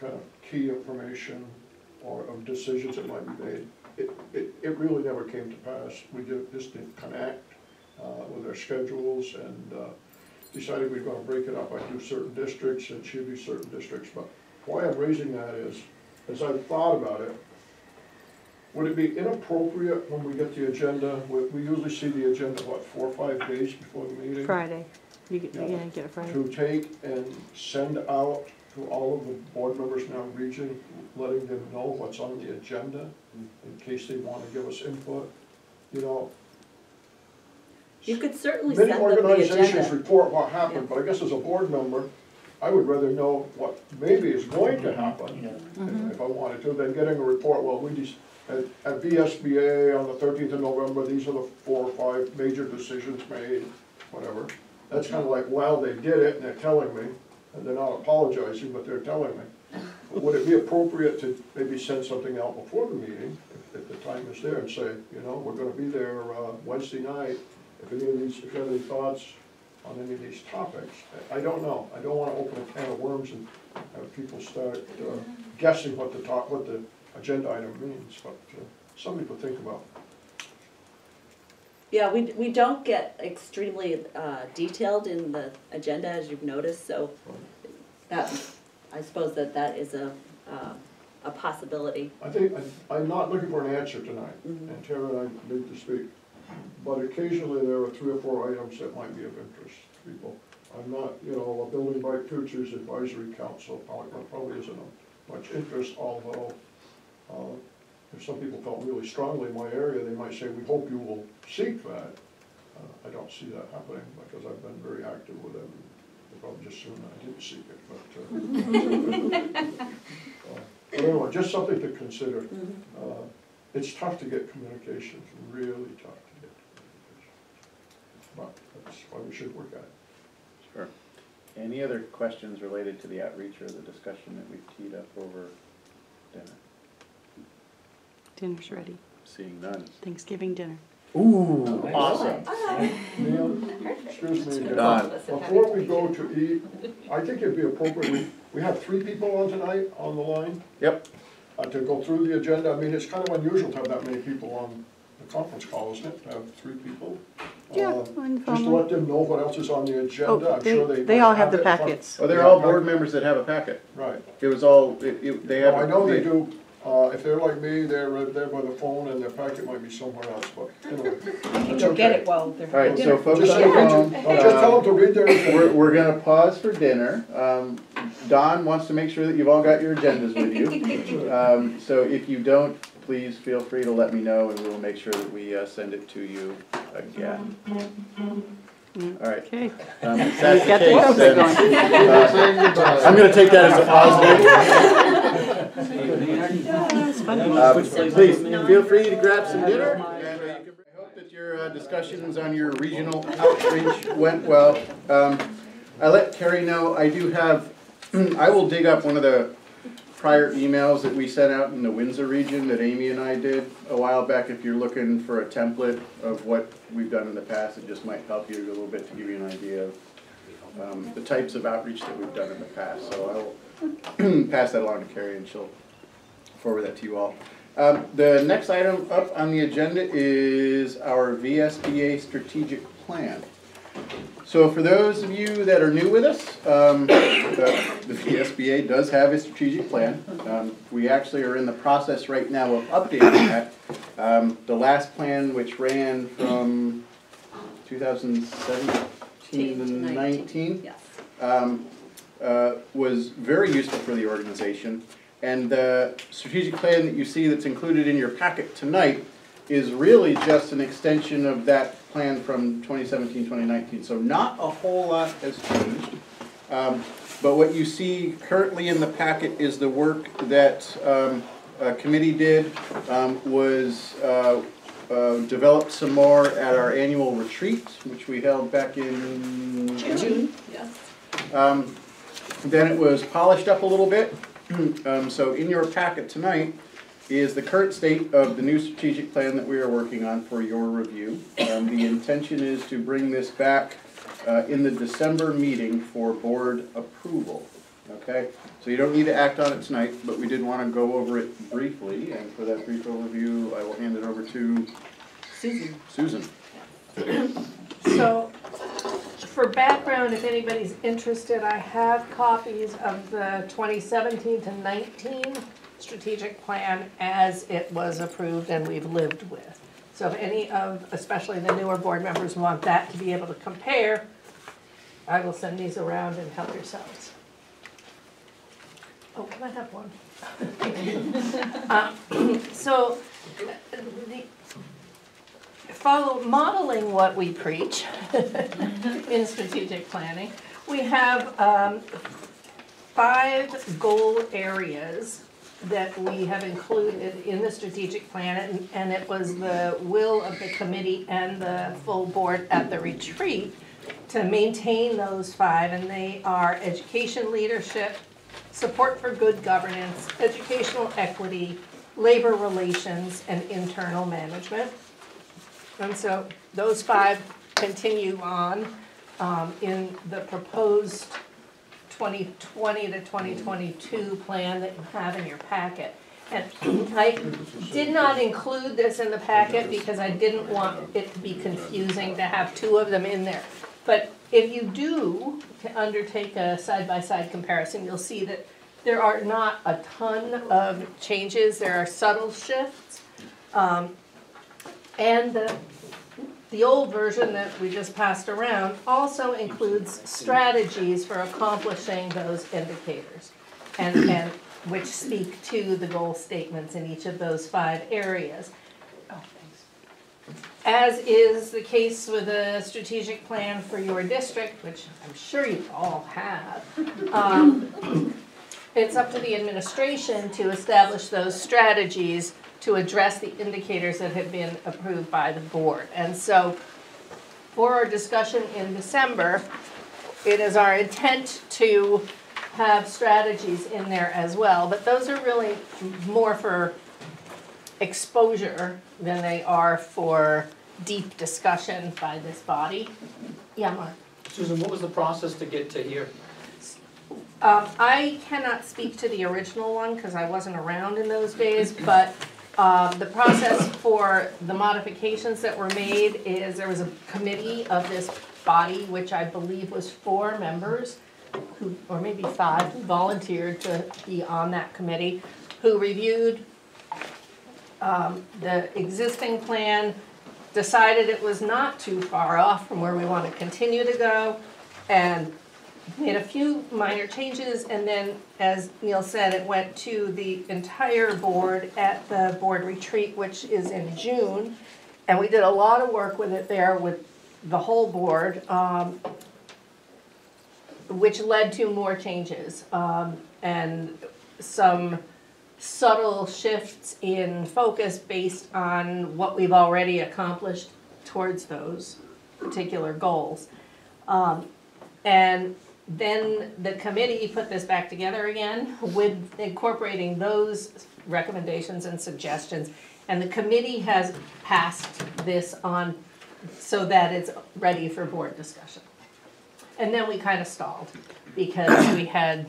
kind of key information or of decisions that might be made. It, it, it really never came to pass. We did, just didn't connect uh, with our schedules and uh, decided we we're gonna break it up. I'd do certain districts and she'd do certain districts. But why I'm raising that is, as I've thought about it, would it be inappropriate when we get the agenda, we, we usually see the agenda, what, four or five days before the meeting? Friday. You get, Yeah. yeah, get it Friday. To take and send out to all of the board members in our region, letting them know what's on the agenda, hmm. in case they wanna give us input, you know. You could certainly send Many them the organizations agenda. report what happened, but I guess as a board member, I would rather know what maybe is going to mm-hmm. happen, if- mm-hmm. if I wanted to, than getting a report, well, we just, at, at VSBA on the thirteenth of November, these are the four or five major decisions made, whatever. That's kinda like, well, they did it, and they're telling me, and they're not apologizing, but they're telling me. Would it be appropriate to maybe send something out before the meeting, if, the time is there, and say, you know, we're gonna be there, uh, Wednesday night, if any of these, if you have any thoughts on any of these topics, I, don't know, I don't wanna open a can of worms and have people start, uh, guessing what the talk, what the agenda item means, but, uh, to think about. Yeah, we, we don't get extremely uh, detailed in the agenda, as you've noticed, so that, I suppose that that is a, uh, a possibility. I think, I- I'm not looking for an answer tonight, Mhm. and Tara and I need to speak, but occasionally there are three or four items that might be of interest to people. I'm not, you know, a building by teachers advisory council, probably, probably isn't of much interest, although, uh, if some people felt really strongly in my area, they might say, we hope you will seek that. Uh, I don't see that happening, because I've been very active with them, they probably just assumed I didn't seek it, but, uh, uh, But anyway, just something to consider. Mhm. Uh, It's tough to get communications, really tough to get communications. But that's why we should work at it. Sure. Any other questions related to the outreach or the discussion that we've teed up over dinner? Dinner's ready. Seeing none. Thanksgiving dinner. Ooh, awesome. Neil, excuse me. Don. Before we go to eat, I think it'd be appropriate, we, we have three people on tonight on the line. Yep. Uh, to go through the agenda, I mean, it's kind of unusual to have that many people on the conference call, isn't it, to have three people? Yeah, Uh, Just to phone. let them know what else is on the agenda, Oh, I'm sure they. they, they might all have the it in front- packets. Oh, they're all board members that have a packet. Right. It was all, it, it, they have. Well, I know they do, uh, if they're like me, they're right there by the phone and their packet might be somewhere else, but anyway. that's go get okay. it while they're All right, having so folks Just on say, the phone, your- just tell them to read their we're, we're gonna pause for dinner. Um, Don wants to make sure that you've all got your agendas with you. Um, so if you don't, please feel free to let me know and we'll make sure that we, uh, send it to you again. All right. Okay. Um, if that's the Got the case, then, uh, I'm gonna take that as a positive. Please, feel free to grab some dinner. and, uh, I hope that your uh, discussions on your regional outreach went well. Um, I let Carrie know, I do have, I will dig up one of the prior emails that we sent out in the Windsor region that Amy and I did a while back. If you're looking for a template of what we've done in the past, it just might help you a little bit to give you an idea of um, the types of outreach that we've done in the past. So I will pass that along to Carrie and she'll forward that to you all. Um, the next item up on the agenda is our VSBA strategic plan. So for those of you that are new with us, um, the, the VSBA does have a strategic plan. Um, we actually are in the process right now of updating that. Um, the last plan, which ran from 2017 to 19, Yes. um, uh, was very useful for the organization. And the strategic plan that you see that's included in your packet tonight is really just an extension of that plan from 2017, 2019. So not a whole lot has changed. Um, But what you see currently in the packet is the work that um, a committee did, um, was uh, uh, developed some more at our annual retreat, which we held back in June, yes. um, Then it was polished up a little bit. Um, So in your packet tonight is the current state of the new strategic plan that we are working on for your review. Um, The intention is to bring this back uh, in the December meeting for board approval. Okay, so you don't need to act on it tonight, but we did want to go over it briefly. And for that brief overview, I will hand it over to Susan. Susan. So, for background, if anybody's interested, I have copies of the 2017 to 19 strategic plan as it was approved and we've lived with. So if any of, especially the newer board members, want that to be able to compare, I will send these around and help yourselves. Oh, can I have one? Um, So, the, follow, modeling what we preach in strategic planning, we have um, five goal areas that we have included in the strategic plan, and- and it was the will of the committee and the full board at the retreat to maintain those five, and they are education leadership, support for good governance, educational equity, labor relations, and internal management. And so those five continue on um, in the proposed 2020 to 2022 plan that you have in your packet. And I did not include this in the packet because I didn't want it to be confusing to have two of them in there. But if you do undertake a side-by-side comparison, you'll see that there are not a ton of changes, there are subtle shifts. Um, And the, the old version that we just passed around also includes strategies for accomplishing those indicators. And, and which speak to the goal statements in each of those five areas. As is the case with a strategic plan for your district, which I'm sure you all have, um, it's up to the administration to establish those strategies to address the indicators that have been approved by the board. And so, for our discussion in December, it is our intent to have strategies in there as well, but those are really more for exposure than they are for deep discussion by this body. Yeah, Mark? Susan, what was the process to get to here? Um, I cannot speak to the original one because I wasn't around in those days, but, Um, the process for the modifications that were made is there was a committee of this body, which I believe was four members, who, or maybe five, who volunteered to be on that committee, who reviewed um, the existing plan, decided it was not too far off from where we want to continue to go, and made a few minor changes, and then, as Neil said, it went to the entire board at the board retreat, which is in June. And we did a lot of work with it there with the whole board, um, which led to more changes, um, and some subtle shifts in focus based on what we've already accomplished towards those particular goals. Um, and then the committee put this back together again with incorporating those recommendations and suggestions. And the committee has passed this on so that it's ready for board discussion. And then we kind of stalled because we had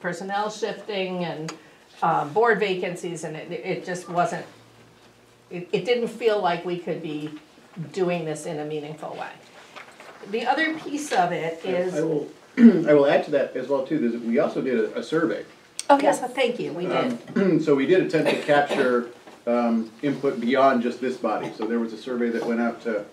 personnel shifting and uh, board vacancies and it, it just wasn't, it, it didn't feel like we could be doing this in a meaningful way. The other piece of it is. I will, I will add to that as well too, there's, we also did a, a survey. Oh, yes, thank you, we did. Um, So we did attempt to capture, um, input beyond just this body, so there was a survey that went out to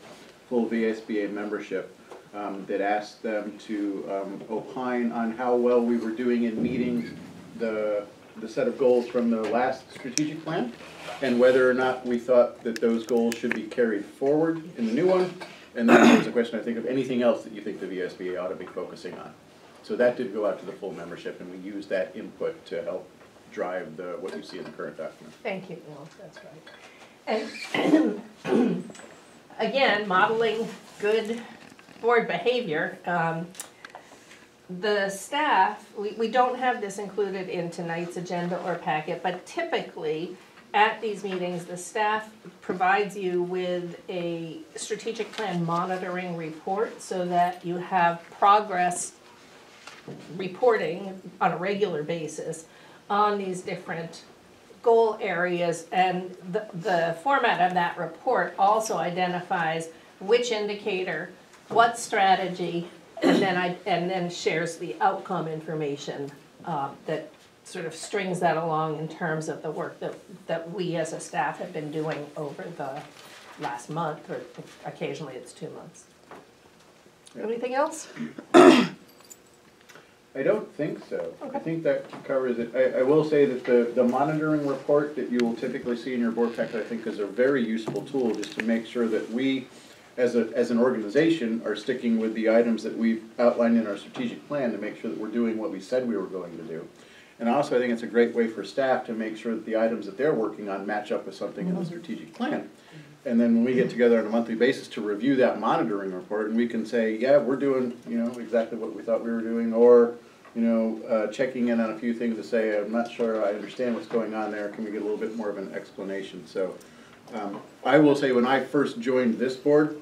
full VSBA membership, um, that asked them to, um, opine on how well we were doing in meeting the, the set of goals from the last strategic plan, and whether or not we thought that those goals should be carried forward in the new one, and then there was a question, I think, of anything else that you think the VSBA ought to be focusing on. So that did go out to the full membership, and we used that input to help drive the, what you see in the current document. Thank you, Neil, that's right. And again, modeling good board behavior. um, The staff, we, we don't have this included in tonight's agenda or packet, but typically at these meetings, the staff provides you with a strategic plan monitoring report so that you have progress reporting on a regular basis on these different goal areas. And the, the format of that report also identifies which indicator, what strategy, and then I, and then shares the outcome information uh, that sort of strings that along in terms of the work that, that we as a staff have been doing over the last month, or occasionally it's two months. Anything else? I don't think so. I think that covers it. I, I will say that the, the monitoring report that you will typically see in your board packet, I think is a very useful tool just to make sure that we, as a, as an organization, are sticking with the items that we've outlined in our strategic plan to make sure that we're doing what we said we were going to do. And also, I think it's a great way for staff to make sure that the items that they're working on match up with something in the strategic plan. And then when we get together on a monthly basis to review that monitoring report, and we can say, yeah, we're doing, you know, exactly what we thought we were doing, or, you know, uh, checking in on a few things to say, I'm not sure I understand what's going on there, can we get a little bit more of an explanation? So, um, I will say, when I first joined this board,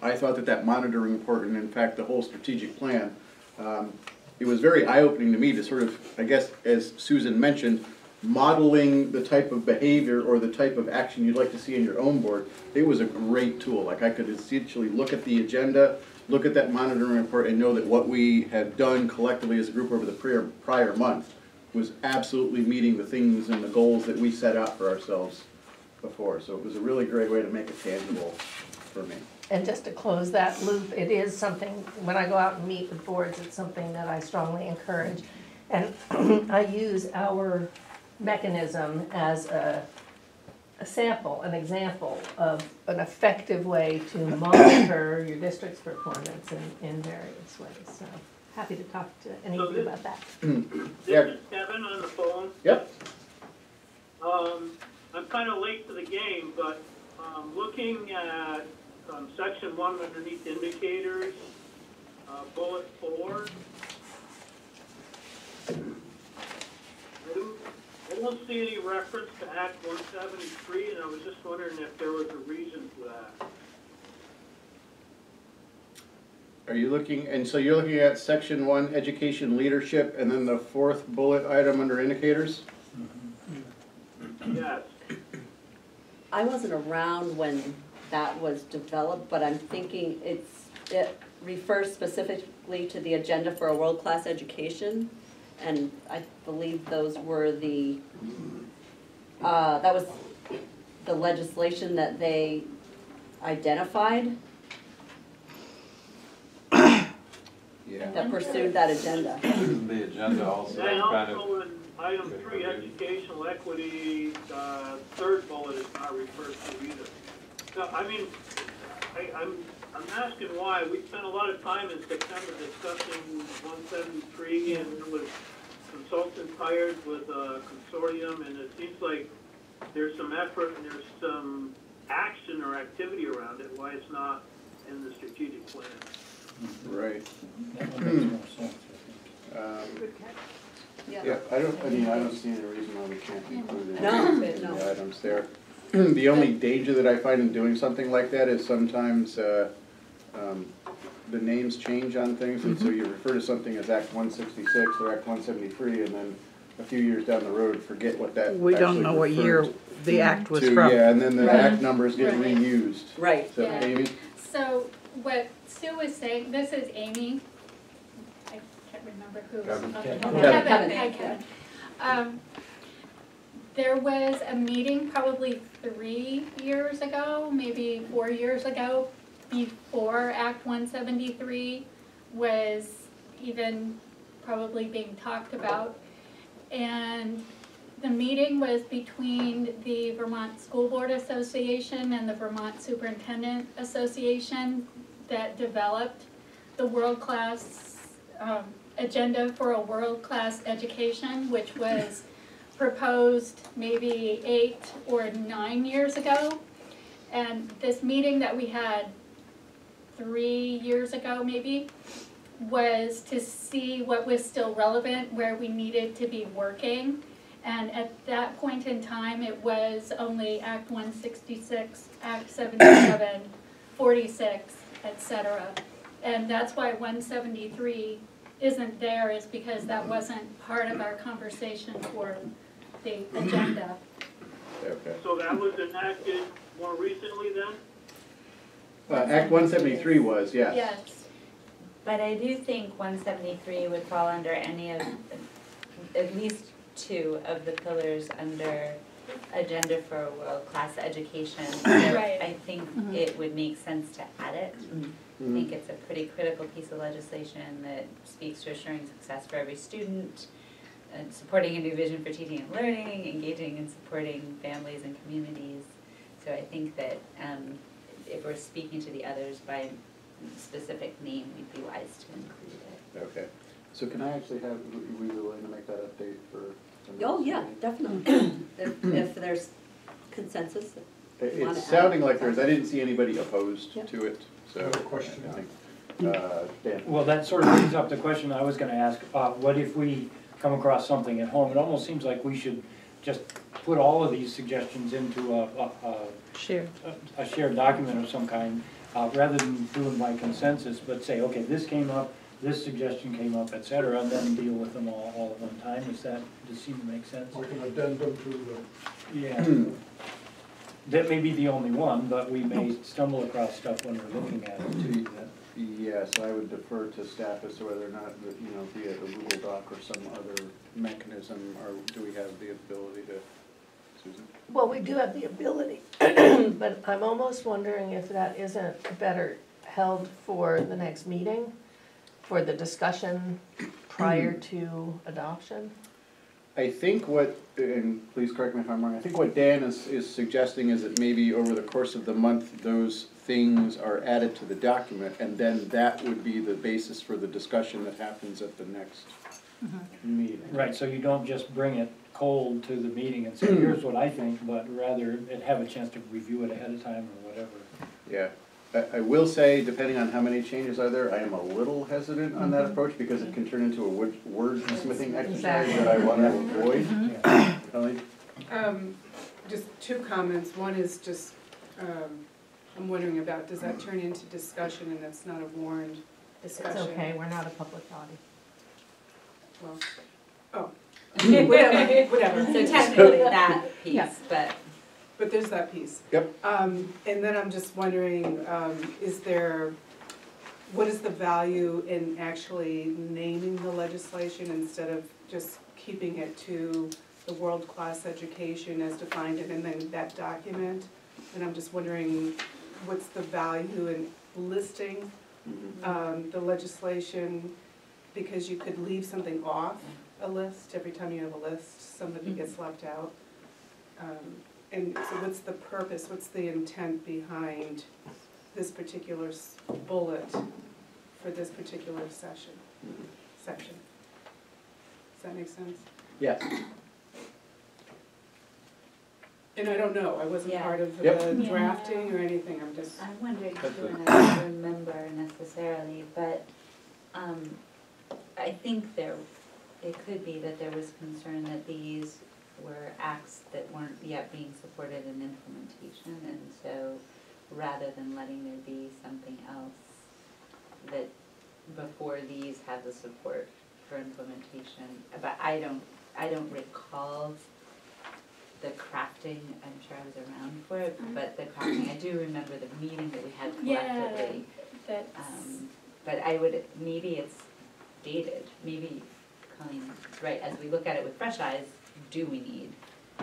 I thought that that monitoring report, and in fact, the whole strategic plan, um, it was very eye-opening to me to sort of, I guess, as Susan mentioned, modeling the type of behavior or the type of action you'd like to see in your own board, it was a great tool. Like I could essentially look at the agenda, look at that monitoring report and know that what we had done collectively as a group over the prior, prior month was absolutely meeting the things and the goals that we set out for ourselves before. So it was a really great way to make it tangible for me. And just to close that loop, it is something, when I go out and meet with boards, it's something that I strongly encourage. And I use our mechanism as a, a sample, an example of an effective way to monitor your district's performance in, in various ways. So happy to talk to any of you about that. Yeah. This is Kevin on the phone. Yep. Um, I'm kind of late to the game, but, um, looking at, um, section one underneath indicators, uh, bullet four. I don't, see any reference to Act one seventy-three, and I was just wondering if there was a reason for that. Are you looking, and so you're looking at section one, education leadership, and then the fourth bullet item under indicators? Yes. I wasn't around when that was developed, but I'm thinking it's, it refers specifically to the agenda for a world-class education. And I believe those were the, uh, that was the legislation that they identified Yeah. that pursued that agenda. The agenda also kind of, also in item three, educational equity, uh, third bullet is not referred to either. So, I mean, I, I'm, I'm asking why, we spent a lot of time in September discussing one seventy-three and there was consultants hired with a consortium and it seems like there's some effort and there's some action or activity around it, why it's not in the strategic plan. Right. That makes more sense, I think. Um, Yeah. Yeah, I don't, I mean, I don't see any reason why we can't include it No, in no. the items there. The only danger that I find in doing something like that is sometimes, uh, um, the names change on things, and so you refer to something as Act one sixty-six or Act one seventy-three, and then a few years down the road, forget what that We don't actually know what year referred the act was to. from. Yeah, and then the Right. act numbers get Right. reused. Right. So Yeah. Amy? So what Sue was saying, this is Amy. I can't remember who. Kevin. Kevin. Kevin, Kevin. hi Kevin. Um, There was a meeting probably three years ago, maybe four years ago, before Act one seventy-three was even probably being talked about. And the meeting was between the Vermont School Board Association and the Vermont Superintendent Association that developed the world-class um, agenda for a world-class education, which was proposed maybe eight or nine years ago. And this meeting that we had three years ago maybe was to see what was still relevant, where we needed to be working. And at that point in time, it was only Act one sixty-six, Act 77, 46, et cetera. And that's why one seventy-three isn't there, is because that wasn't part of our conversation for the agenda. Okay. So that was enacted more recently then? Uh, Act one seventy-three was, yes. Yes, But I do think one seventy-three would fall under any of, at least two of the pillars under agenda for a world-class education. So Right. I think it would make sense to add it. I think it's a pretty critical piece of legislation that speaks to assuring success for every student, and supporting a new vision for teaching and learning, engaging and supporting families and communities. So I think that um, if we're speaking to the others by specific name, we'd be wise to include it. Okay, so can I actually have, we we willing to make that update for? Oh, yeah, meeting? definitely. If, if there's consensus. It- It's sounding like there's, I didn't see anybody opposed Yeah. to it, so. Question. I think, uh, Dan? Well, that sort of brings up the question I was gonna ask, uh, what if we come across something at home? It almost seems like we should just put all of these suggestions into a, a, a Sure. a shared document of some kind, uh, rather than doing by consensus, but say, okay, this came up, this suggestion came up, et cetera, and then deal with them all, all at one time, is that, does seem to make sense? Like an addendum to the Yeah. That may be the only one, but we may oh. stumble across stuff when we're looking at it too, that, Yes, I would defer to staff as to whether or not, you know, via the Google Doc or some other mechanism, or do we have the ability to, Susan? Well, we do have the ability, but I'm almost wondering if that isn't better held for the next meeting, for the discussion prior hmm. to adoption. I think what, and please correct me if I'm wrong, I think what Dan is, is suggesting is that maybe over the course of the month, those things are added to the document, and then that would be the basis for the discussion that happens at the next mm-hmm. meeting. right, so you don't just bring it cold to the meeting and say, here's what I think, but rather it have a chance to review it ahead of time or whatever. Yeah, I, I will say, depending on how many changes are there, I am a little hesitant on that approach, because it can turn into a word, wordsmithing exercise that I wanna avoid. Ellie? Um, just two comments. One is just, um, I'm wondering about, does that turn into discussion and that's not a warned It's discussion? okay, we're not a public body. Well, oh. Whatever, whatever. So technically that Yeah. piece, but but there's that piece. Yep. Um, and then I'm just wondering, um, is there, what is the value in actually naming the legislation instead of just keeping it to the world-class education as defined and then that document? And I'm just wondering, what's the value in listing, um, the legislation? Because you could leave something off a list, every time you have a list, somebody gets left out. Um, And so what's the purpose, what's the intent behind this particular bullet for this particular session, section? Does that make sense? Yes. And I don't know, I wasn't Yeah. part of Yep. the Yeah. drafting or anything, I'm just, I'm wondering That's too, and I don't remember necessarily, but, um, I think there, it could be that there was concern that these were acts that weren't yet being supported in implementation, and so rather than letting there be something else, that before these had the support for implementation, but I don't, I don't recall the crafting, I'm sure I was around for it, but the crafting, I do remember the meeting that we had Yeah, collectively. that's, Um, but I would, maybe it's dated, maybe Colleen, right, as we look at it with fresh eyes, do we need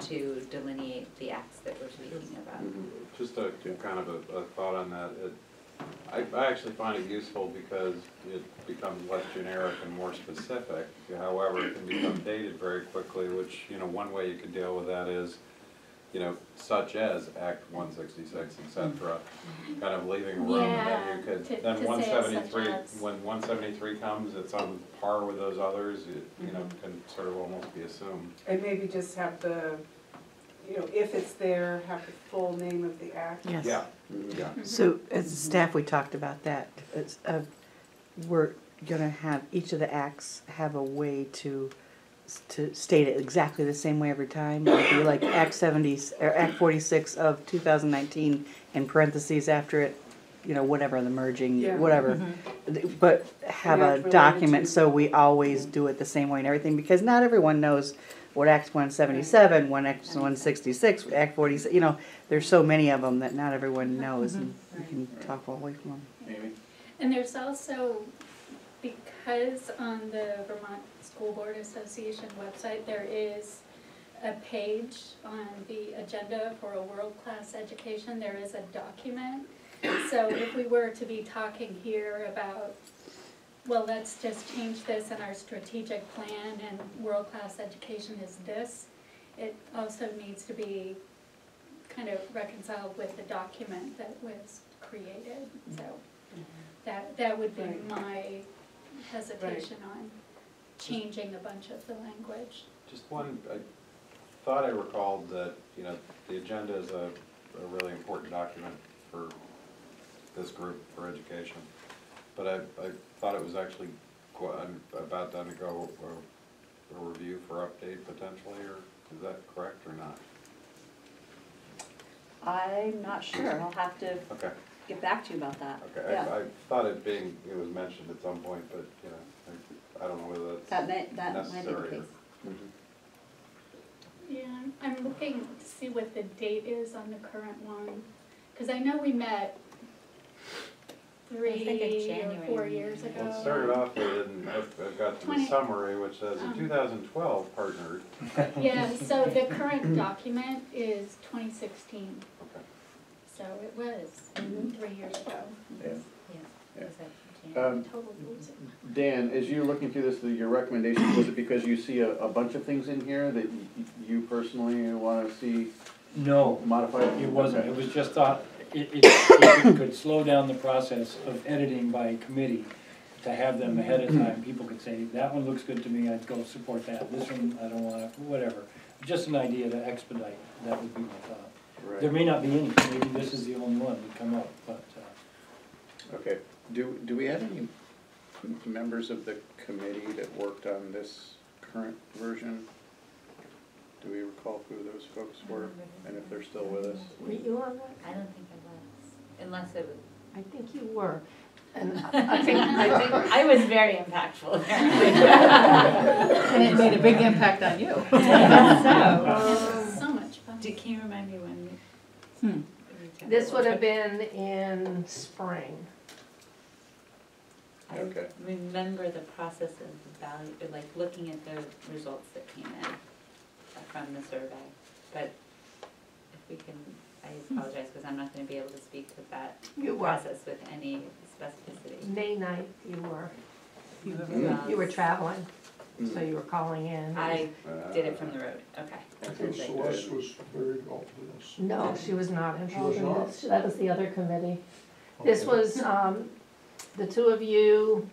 to delineate the acts that we're speaking about? Mm-hmm. Just a, kind of a, a thought on that, it, I, I actually find it useful because it becomes less generic and more specific. However, it can become dated very quickly, which, you know, one way you could deal with that is, you know, such as Act one sixty-six, et cetera, mm-hmm. kind of leaving room, and then you could, to- then to say one as such seventy-three, as. when one seventy-three comes, it's on par with those others, it, you know, mm-hmm. can sort of almost be assumed. and maybe just have the, you know, if it's there, have the full name of the act. Yes. Yeah, mm-hmm. yeah. So as staff, we talked about that. It's, uh, we're gonna have, each of the acts have a way to, to state it exactly the same way every time. It'd be like Act seventy, or Act forty-six of two thousand nineteen, in parentheses after it, you know, whatever, the merging, Yeah. whatever. Mm-hmm. But have An a document, to- so we always do it the same way and everything, because not everyone knows what Act one seventy-seven, one Act one sixty-six, Act forty, you know, there's so many of them that not everyone mm-hmm. knows, and you can talk all the way from them. Amy? and there's also, because on the Vermont School Board Association website, there is a page on the agenda for a world-class education, there is a document. So if we were to be talking here about, well, let's just change this in our strategic plan and world-class education is this, it also needs to be kind of reconciled with the document that was created, so mm-hmm. that, that would be Right. my hesitation on changing a bunch of the language. Just one, I thought I recalled that, you know, the agenda is a, a really important document for this group for education. But I, I thought it was actually, qu- I'm about to undergo a, a review for update potentially, or is that correct or not? I'm not sure, I'll have to Okay, get back to you about that. okay, Yeah. I, I thought it being, it was mentioned at some point, but, you know, I, I don't know whether that's That may, that might be the necessary. case. Yeah, I'm looking to see what the date is on the current one, because I know we met like a three or January four meeting. years ago. Well, it started off with, and I've, I've got to the Twenty- summary, which says in um, two thousand twelve partnered. Yeah, so the current document is twenty sixteen, Okay. so it was three years ago. Yeah. Yeah. Yeah. Is that January? Um, Dan, as you're looking through this, your recommendation, was it because you see a, a bunch of things in here that y- you personally wanna see No, modified? it wasn't, Okay. it was just thought, it, it, if it could slow down the process of editing by committee, to have them ahead of time, people could say, that one looks good to me, I'd go support that, this one, I don't wanna, whatever. Just an idea to expedite, that would be my thought. There Right, may not be any, maybe this is the only one that come up, but, uh, okay. Do, do we have any members of the committee that worked on this current version? Do we recall who those folks were, and if they're still with us? Were you on that? I don't think I was, unless it was. I think you were. And I think, I think, I was very impactful And it made a big impact on you. So. This so much fun. Do, can you remind me when? Hmm. This would have been in spring. I Okay. remember the process of the value, like looking at the results that came in from the survey. But if we can, I apologize, because I'm not gonna be able to speak to that You were. process with any specificity. May ninth, you were, Mm. you were traveling, so Mm. you were calling in. I did it from the road, okay. I think Celeste was very involved in this. No, she was not involved in not? this, that was the other committee. This Okay. was, um, the two of you,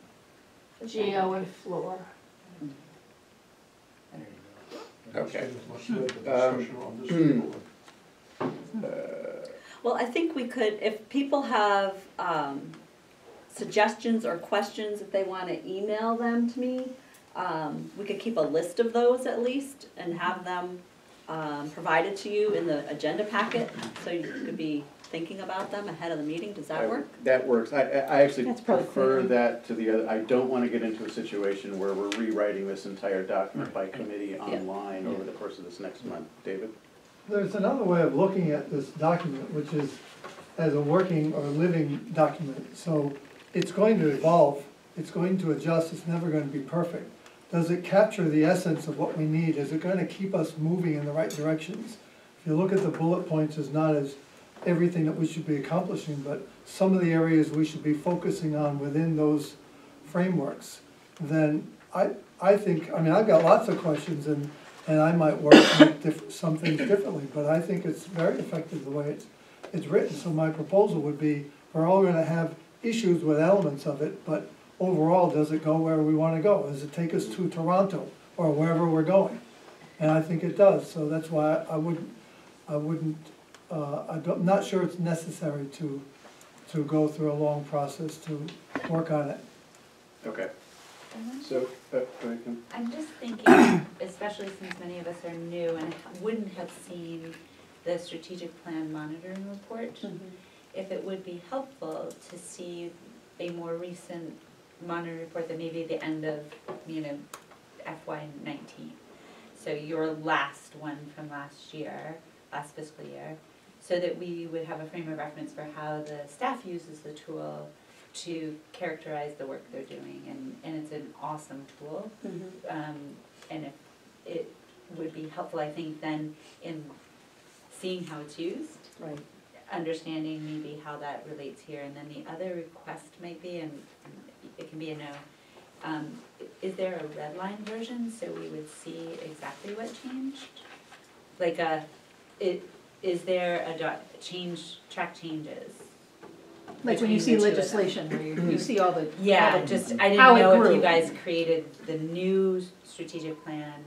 Geo and Floor. Okay. Must have had the Um, discussion on this before. Well, I think we could, if people have um, suggestions or questions, if they want to email them to me, um, we could keep a list of those at least and have them um, provided to you in the agenda packet, so you could be thinking about them ahead of the meeting. Does that I- work? That works. I, I I actually That's probably prefer cleaner. that to the other, I don't wanna get into a situation where we're rewriting this entire document by committee online over the course of this next month. David? There's another way of looking at this document, which is as a working or living document. So it's going to evolve, it's going to adjust, it's never gonna be perfect. Does it capture the essence of what we need? Is it gonna keep us moving in the right directions? If you look at the bullet points as not as everything that we should be accomplishing, but some of the areas we should be focusing on within those frameworks, then I, I think, I mean, I've got lots of questions and, and I might work, some things differently, but I think it's very effective the way it's, it's written. So my proposal would be, we're all gonna have issues with elements of it, but overall, does it go where we wanna go? Does it take us to Toronto or wherever we're going? And I think it does, so that's why I wouldn't, I wouldn't, uh, I don't, not sure it's necessary to, to go through a long process to work on it. Okay. So, uh, go ahead, I'm just thinking, especially since many of us are new and wouldn't have seen the strategic plan monitoring report, if it would be helpful to see a more recent monitoring report that maybe the end of, you know, FY nineteen. So your last one from last year, last fiscal year, so that we would have a frame of reference for how the staff uses the tool to characterize the work they're doing, and, and it's an awesome tool. Um, and if, it would be helpful, I think, then in seeing how it's used. Right. Understanding maybe how that relates here, and then the other request might be, and and it can be a no, um, is there a red line version, so we would see exactly what changed? Like a, it, is there a dot, change, track changes? Like when you see the two of them? legislation, where you, you see all the. Yeah, the- just, I how didn't it know if grew. you guys created the new strategic plan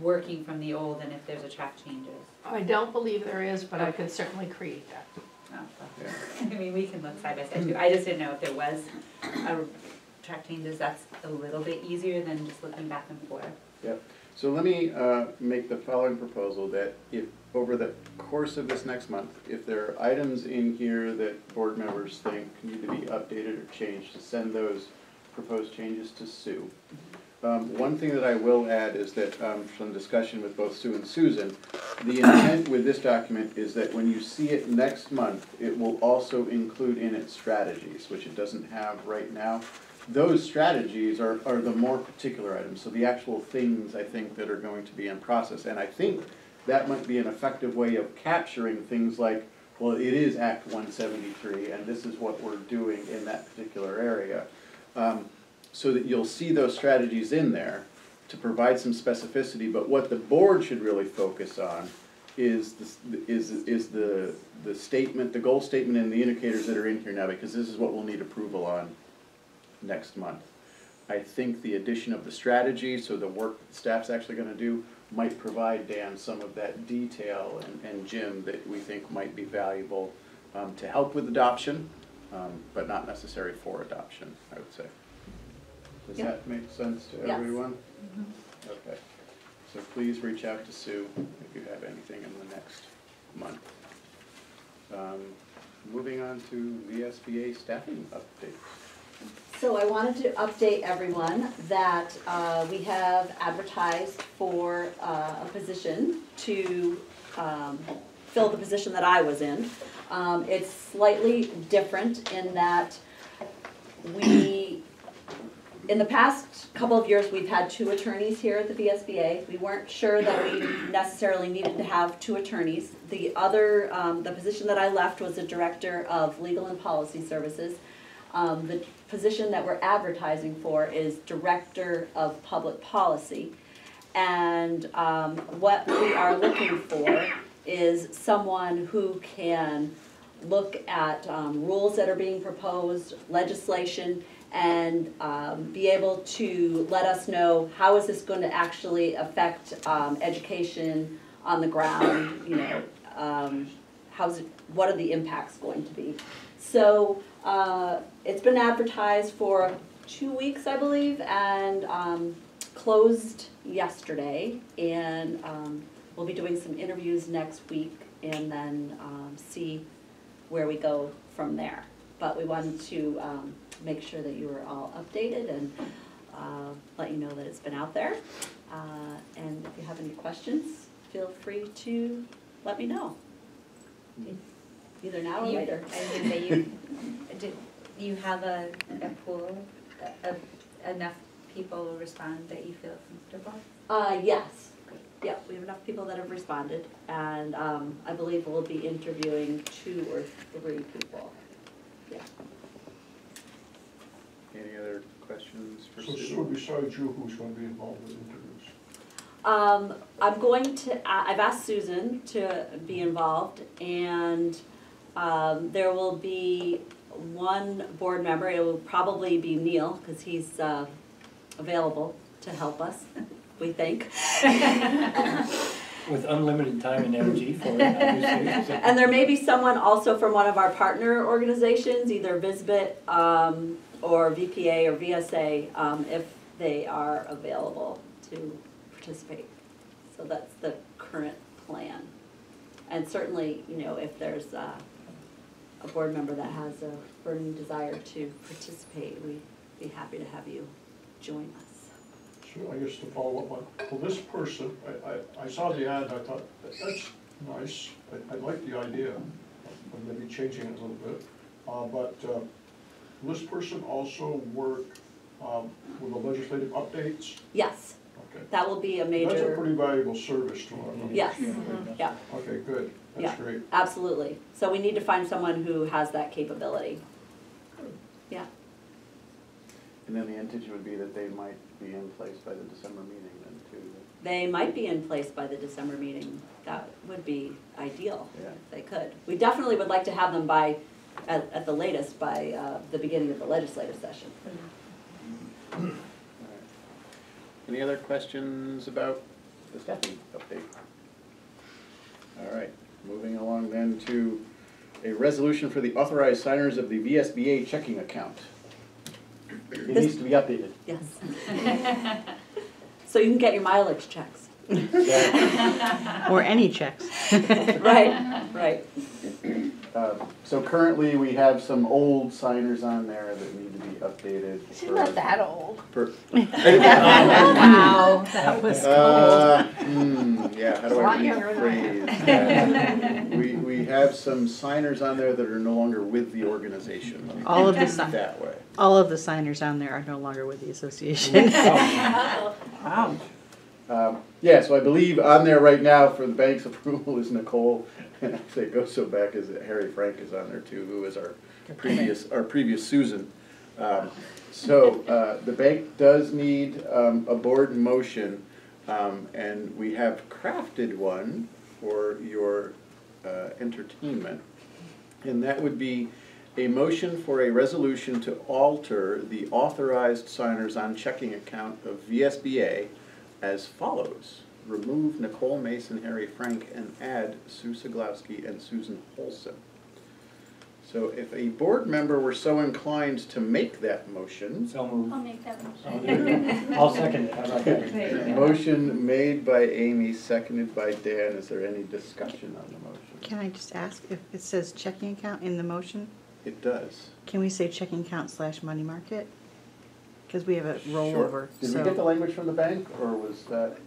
working from the old and if there's a track changes. I don't believe there is, but I could certainly create that. Oh, well, I mean, we can look side by side too, I just didn't know if there was a track changes, that's a little bit easier than just looking back and forth. Yep. So let me uh, make the following proposal, that if, over the course of this next month, if there are items in here that board members think need to be updated or changed, to send those proposed changes to Sue. Um, One thing that I will add is that, um, from discussion with both Sue and Susan, the intent with this document is that when you see it next month, it will also include in it strategies, which it doesn't have right now. Those strategies are, are the more particular items, so the actual things, I think, that are going to be in process. And I think that might be an effective way of capturing things like, well, it is Act one seventy-three, and this is what we're doing in that particular area. Um, so that you'll see those strategies in there to provide some specificity, but what the board should really focus on is, the- is, is the, the statement, the goal statement and the indicators that are in here now, because this is what we'll need approval on next month. I think the addition of the strategy, so the work that staff's actually gonna do, might provide Dan some of that detail and, and Jim that we think might be valuable um, to help with adoption, um, but not necessary for adoption, I would say. Does Yeah. that make sense to Yes. everyone? Okay, so please reach out to Sue if you have anything in the next month. Um, Moving on to VSBA staffing updates. So I wanted to update everyone that uh, we have advertised for uh, a position to um, fill the position that I was in. Um, It's slightly different in that we, in the past couple of years, we've had two attorneys here at the VSBA. We weren't sure that we necessarily needed to have two attorneys. The other, um, the position that I left was the Director of Legal and Policy Services. Um, the position that we're advertising for is Director of Public Policy. And, um, what we are looking for is someone who can look at, um, rules that are being proposed, legislation, and, um, be able to let us know how is this going to actually affect, um, education on the ground, you know, um, how's it, what are the impacts going to be? So, uh, it's been advertised for two weeks, I believe, and, um, closed yesterday. And, um, we'll be doing some interviews next week and then, um, see where we go from there. But we wanted to, um, make sure that you were all updated and, uh, let you know that it's been out there. Uh, and if you have any questions, feel free to let me know. Either now or You- later. I was gonna say, you, do you have a, a pool of enough people respond that you feel comfortable? Uh, yes, yeah, we have enough people that have responded, and, um, I believe we'll be interviewing two or three people. Yeah. Any other questions for So, Sue? Sue, besides you, who's gonna be involved with interviews? Um, I'm going to, I- I've asked Susan to be involved, and, um, there will be one board member, it will probably be Neil, because he's, uh, available to help us, we think. With unlimited time and energy for it, obviously. And there may be someone also from one of our partner organizations, either VSBIT, um, or VPA or VSA, um, if they are available to participate. So that's the current plan. And certainly, you know, if there's, uh, a board member that has a burning desire to participate, we'd be happy to have you join us. So I guess to follow up on, well, this person, I, I, I saw the ad, I thought, that's nice, I, I like the idea of maybe changing it a little bit. Uh, but, uh, will this person also work, um, with the legislative updates? Yes, Okay. that will be a major That's a major, pretty valuable service to our members. yes, yeah. Okay, good, Yeah. that's great. Absolutely. So we need to find someone who has that capability. Yeah, And then the intention would be that they might be in place by the December meeting then too. they might be in place by the December meeting. That would be ideal Yeah. if they could. We definitely would like to have them by, at, at the latest, by, uh, the beginning of the legislative session. Alright. Any other questions about the staffing update? All right, moving along then to a resolution for the authorized signers of the VSBA checking account. It needs to be updated. Yes. So you can get your mileage checks. Or any checks. Right, right. Um, So currently, we have some old signers on there that need to be updated. She's for- not that old. for- Wow, that was Uh, cold. hmm, yeah, how do A I lot rephrase that? We, we have some signers on there that are no longer with the organization. All of the it That way. All of the signers on there are no longer with the association. Wow. Um, Yeah, so I believe on there right now for the bank's approval is Nicole, and actually it goes so back as Harry Frank is on there too, who is our previous, our previous Susan. Um, So, uh, the bank does need, um, a board motion, um, and we have crafted one for your, uh, entertainment. And that would be a motion for a resolution to alter the authorized signers on checking account of VSBA as follows. Remove Nicole Mason, Harry Frank, and add Sue Ceglowski and Susan Holson. So if a board member were so inclined to make that motion. So moved. I'll make that I'll motion. do it. I'll second it, how about that? Motion made by Amy, seconded by Dan. Is there any discussion on the motion? Can I just ask if it says checking account in the motion? It does. Can we say checking account slash money market? Because we have a rollover. Sure. rollover, Did we get the language from the bank, or was that?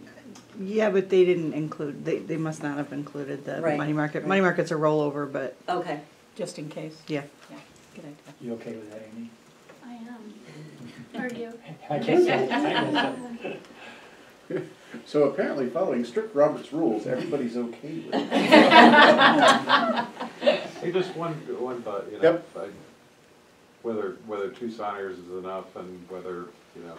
Yeah, but they didn't include, they, they must not have included the Right, money market. right. Money market's a rollover, but Okay. Just in case. yeah. Yeah. Good idea. You okay with that, Amy? I am. Are you? I guess so, so. So apparently following strict Robert's rules, everybody's okay with it. Hey, just one, one thought, you know, Yep. I- whether, whether two signers is enough and whether, you know,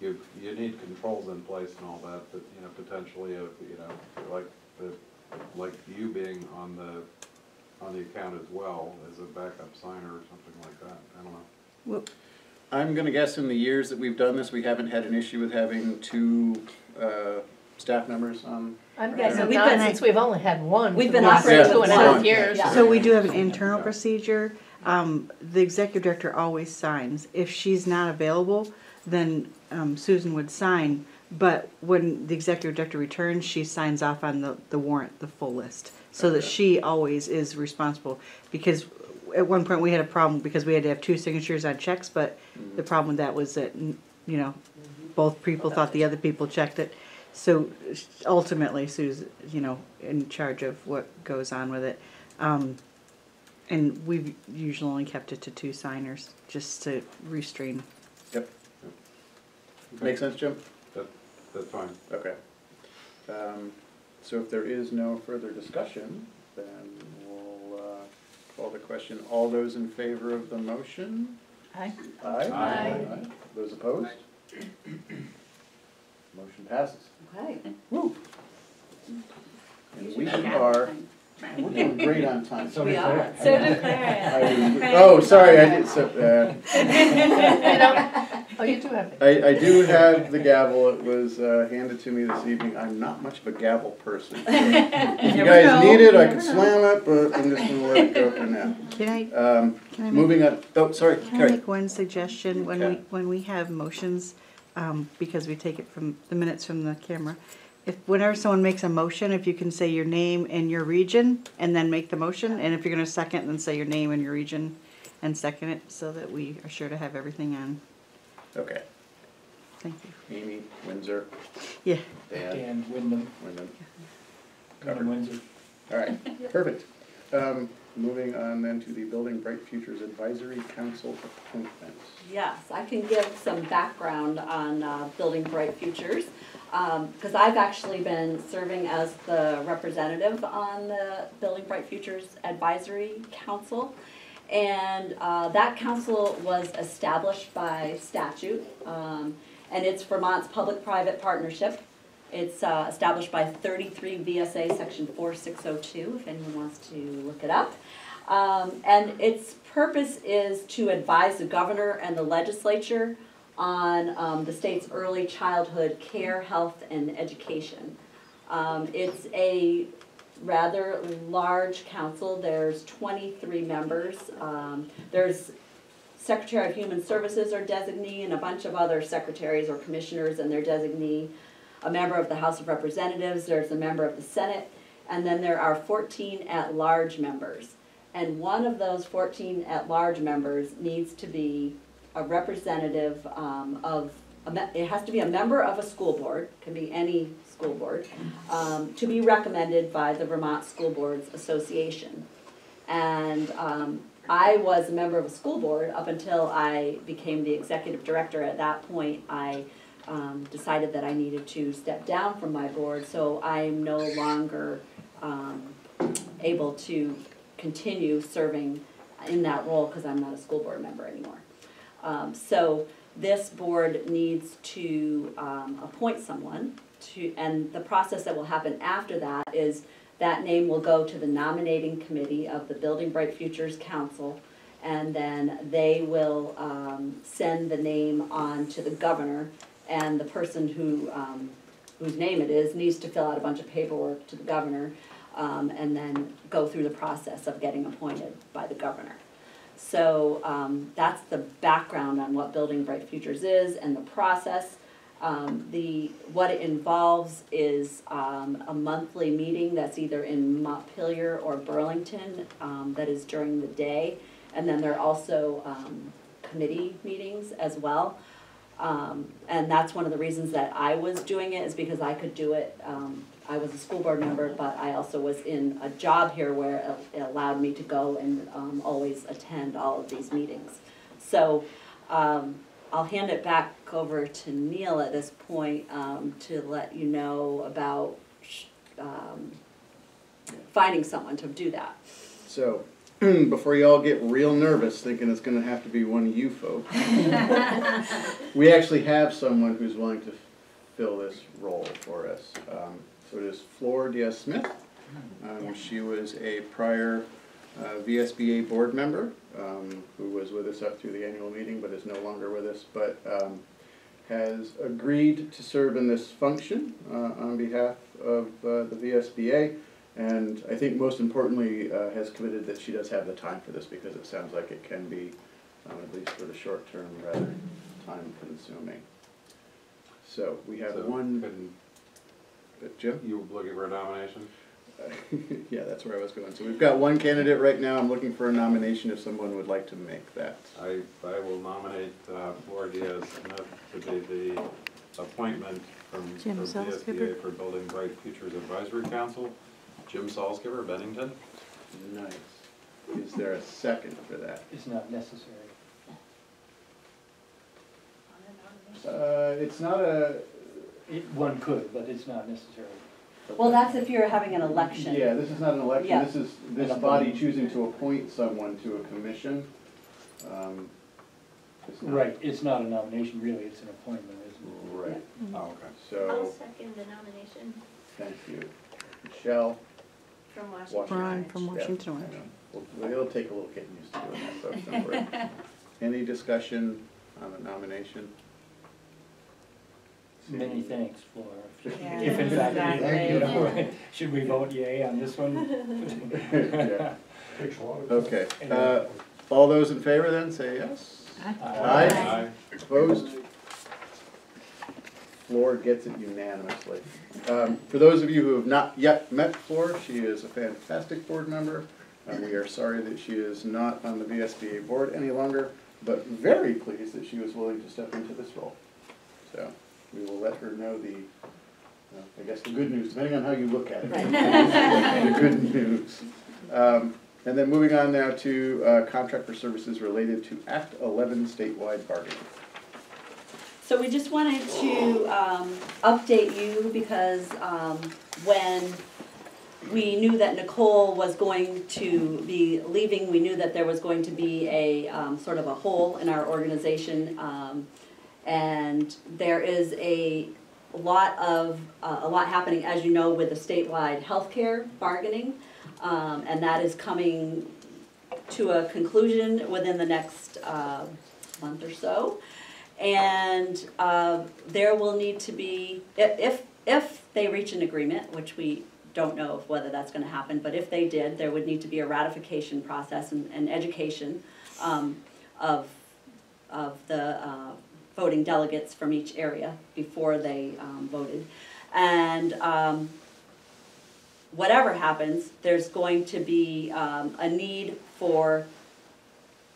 you, you need controls in place and all that, but, you know, potentially, uh, you know, like the, like you being on the, on the account as well as a backup signer or something like that, I don't know. Well, I'm gonna guess in the years that we've done this, we haven't had an issue with having two, uh, staff members on. I'm guessing We've not, been- since we've only had one. We've been the last operating Two and a with half years. Yeah. So we do have an internal procedure. Um, the executive director always signs. If she's not available, then, um, Susan would sign. But when the executive director returns, she signs off on the, the warrant, the full list. So that she always is responsible. Because at one point, we had a problem because we had to have two signatures on checks, but the problem with that was that, you know, both people thought the other people checked it. So ultimately, Sue's, you know, in charge of what goes on with it. Um, and we've usually only kept it to two signers, just to restrain. Yep. Make sense, Jim? That, that's fine. Okay. Um, so if there is no further discussion, then we'll, uh, call the question. All those in favor of the motion? Aye. Aye? Aye. Those opposed? Motion passes. Okay. Woo! And we are, we're doing great on time. So We are. Claire. So did I- Oh, sorry, I did, so, uh, You Oh, you do have it. I, I do have the gavel, it was uh, handed to me this evening, I'm not much of a gavel person. so If you guys know. need it, I can slam it, but I'm just gonna let it go for now. Can I, Um, can I make, moving on, oh, sorry, can I Carrie. make one suggestion? When we, Okay. when we have motions, um, because we take it from, the minutes from the camera, if, whenever someone makes a motion, if you can say your name and your region, and then make the motion, and if you're gonna second, then say your name and your region, and second it, so that we are sure to have everything on. Okay, Thank you. Amy, Windsor, Yeah. Dan, Dan Windham, Windham. Windham Windsor. All right, perfect. Um, moving on then to the Building Bright Futures Advisory Council appointments. Yes, I can give some background on uh, Building Bright Futures. Because I've actually been serving as the representative on the Building Bright Futures Advisory Council. And uh, that council was established by statute, um, and it's Vermont's public-private partnership. It's uh, established by 33 VSA Section 4602, if anyone wants to look it up. Um, And its purpose is to advise the governor and the legislature on um, the state's early childhood care, health, and education. Um, It's a rather large council, there's 23 members. Um, There's Secretary of Human Services or designee, and a bunch of other secretaries or commissioners and their designee. A member of the House of Representatives, there's a member of the Senate, and then there are 14 at-large members. And one of those 14 at-large members needs to be a representative um, of, a it has to be a member of a school board, can be any school board, um, to be recommended by the Vermont School Boards Association. And um, I was a member of a school board up until I became the executive director. At that point, I um, decided that I needed to step down from my board, so I'm no longer um, able to continue serving in that role because I'm not a school board member anymore. Um, So this board needs to um, appoint someone to, and the process that will happen after that is that name will go to the nominating committee of the Building Bright Futures Council, and then they will um, send the name on to the governor, and the person who, um, whose name it is needs to fill out a bunch of paperwork to the governor, um, and then go through the process of getting appointed by the governor. So um, that's the background on what Building Bright Futures is and the process. Um, the, what it involves is um, a monthly meeting that's either in Montpelier or Burlington, um, that is during the day. And then there are also um, committee meetings as well. Um, and that's one of the reasons that I was doing it, is because I could do it. I was a school board member, but I also was in a job here where it allowed me to go and, um, always attend all of these meetings. So, um, I'll hand it back over to Neil at this point, um, to let you know about, um, finding someone to do that. So, before you all get real nervous thinking it's gonna have to be one of you folks, we actually have someone who's willing to fill this role for us. Um, So it is Flor Diaz-Smith. Um, She was a prior uh, VSBA board member, um, who was with us up through the annual meeting, but is no longer with us, but um, has agreed to serve in this function uh, on behalf of uh, the VSBA. And I think most importantly, uh, has committed that she does have the time for this because it sounds like it can be, um, at least for the short term, rather time consuming. So we have So one, couldn't- uh, Jim? You were looking for a nomination? Yeah, that's where I was going. So we've got one candidate right now. I'm looking for a nomination if someone would like to make that. I, I will nominate uh, Flora Diaz Smith to be the appointment from Jim from Salzgiver. VSBA for Building Bright Futures Advisory Council. Jim Salzgiver, Bennington. Nice. Is there a second for that? It's not necessary. Uh, it's not a, It, one could, but it's not necessary. Well, that's if you're having an election. Yeah, this is not an election, Yeah. this is this body choosing to appoint someone to a commission. Um, it's not- Right, it's not a nomination, really, it's an appointment, isn't it? Right, Oh, okay. I'll so, second the nomination thank you. Michelle? from Washington. Ron Orange. from Yeah, Washington I Orange. know. Well, It'll take a little getting used to doing that, folks, don't worry. Any discussion on the nomination? Many thanks, Flora. Yeah, If in fact, exactly. you know, should we vote yay on this one? Yeah. Takes a lot of. Okay, uh, all those in favor then, say yes? Aye. Aye. Opposed? Flor gets it unanimously. Um, For those of you who have not yet met Flor, she is a fantastic board member. And we are sorry that she is not on the VSBA board any longer, but very pleased that she was willing to step into this role. So we will let her know the, uh, I guess, the good news, depending on how you look at it. The good news. Um, And then moving on now to uh, contract for services related to Act 11 statewide bargaining. So we just wanted to um, update you because um, when we knew that Nicole was going to be leaving, we knew that there was going to be a um, sort of a hole in our organization. And there is a lot of, uh, a lot happening, as you know, with the statewide healthcare bargaining. Um, And that is coming to a conclusion within the next uh, month or so. And uh, there will need to be, if, if they reach an agreement, which we don't know of whether that's gonna happen, but if they did, there would need to be a ratification process and, and education um, of, of the uh, voting delegates from each area before they um, voted. And um, whatever happens, there's going to be um, a need for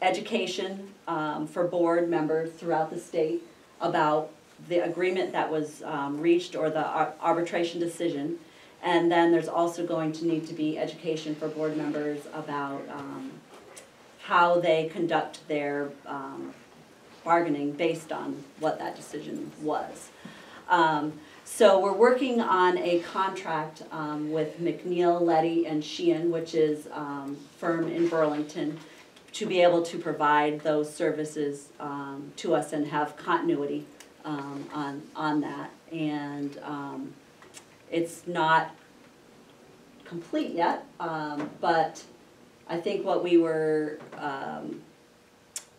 education um, for board members throughout the state about the agreement that was um, reached or the ar- arbitration decision. And then there's also going to need to be education for board members about um, how they conduct their bargaining based on what that decision was. Um, So we're working on a contract um, with McNeil, Leddy, and Sheahan, which is um, firm in Burlington, to be able to provide those services um, to us and have continuity um, on, on that. And um, it's not complete yet, but I think what we were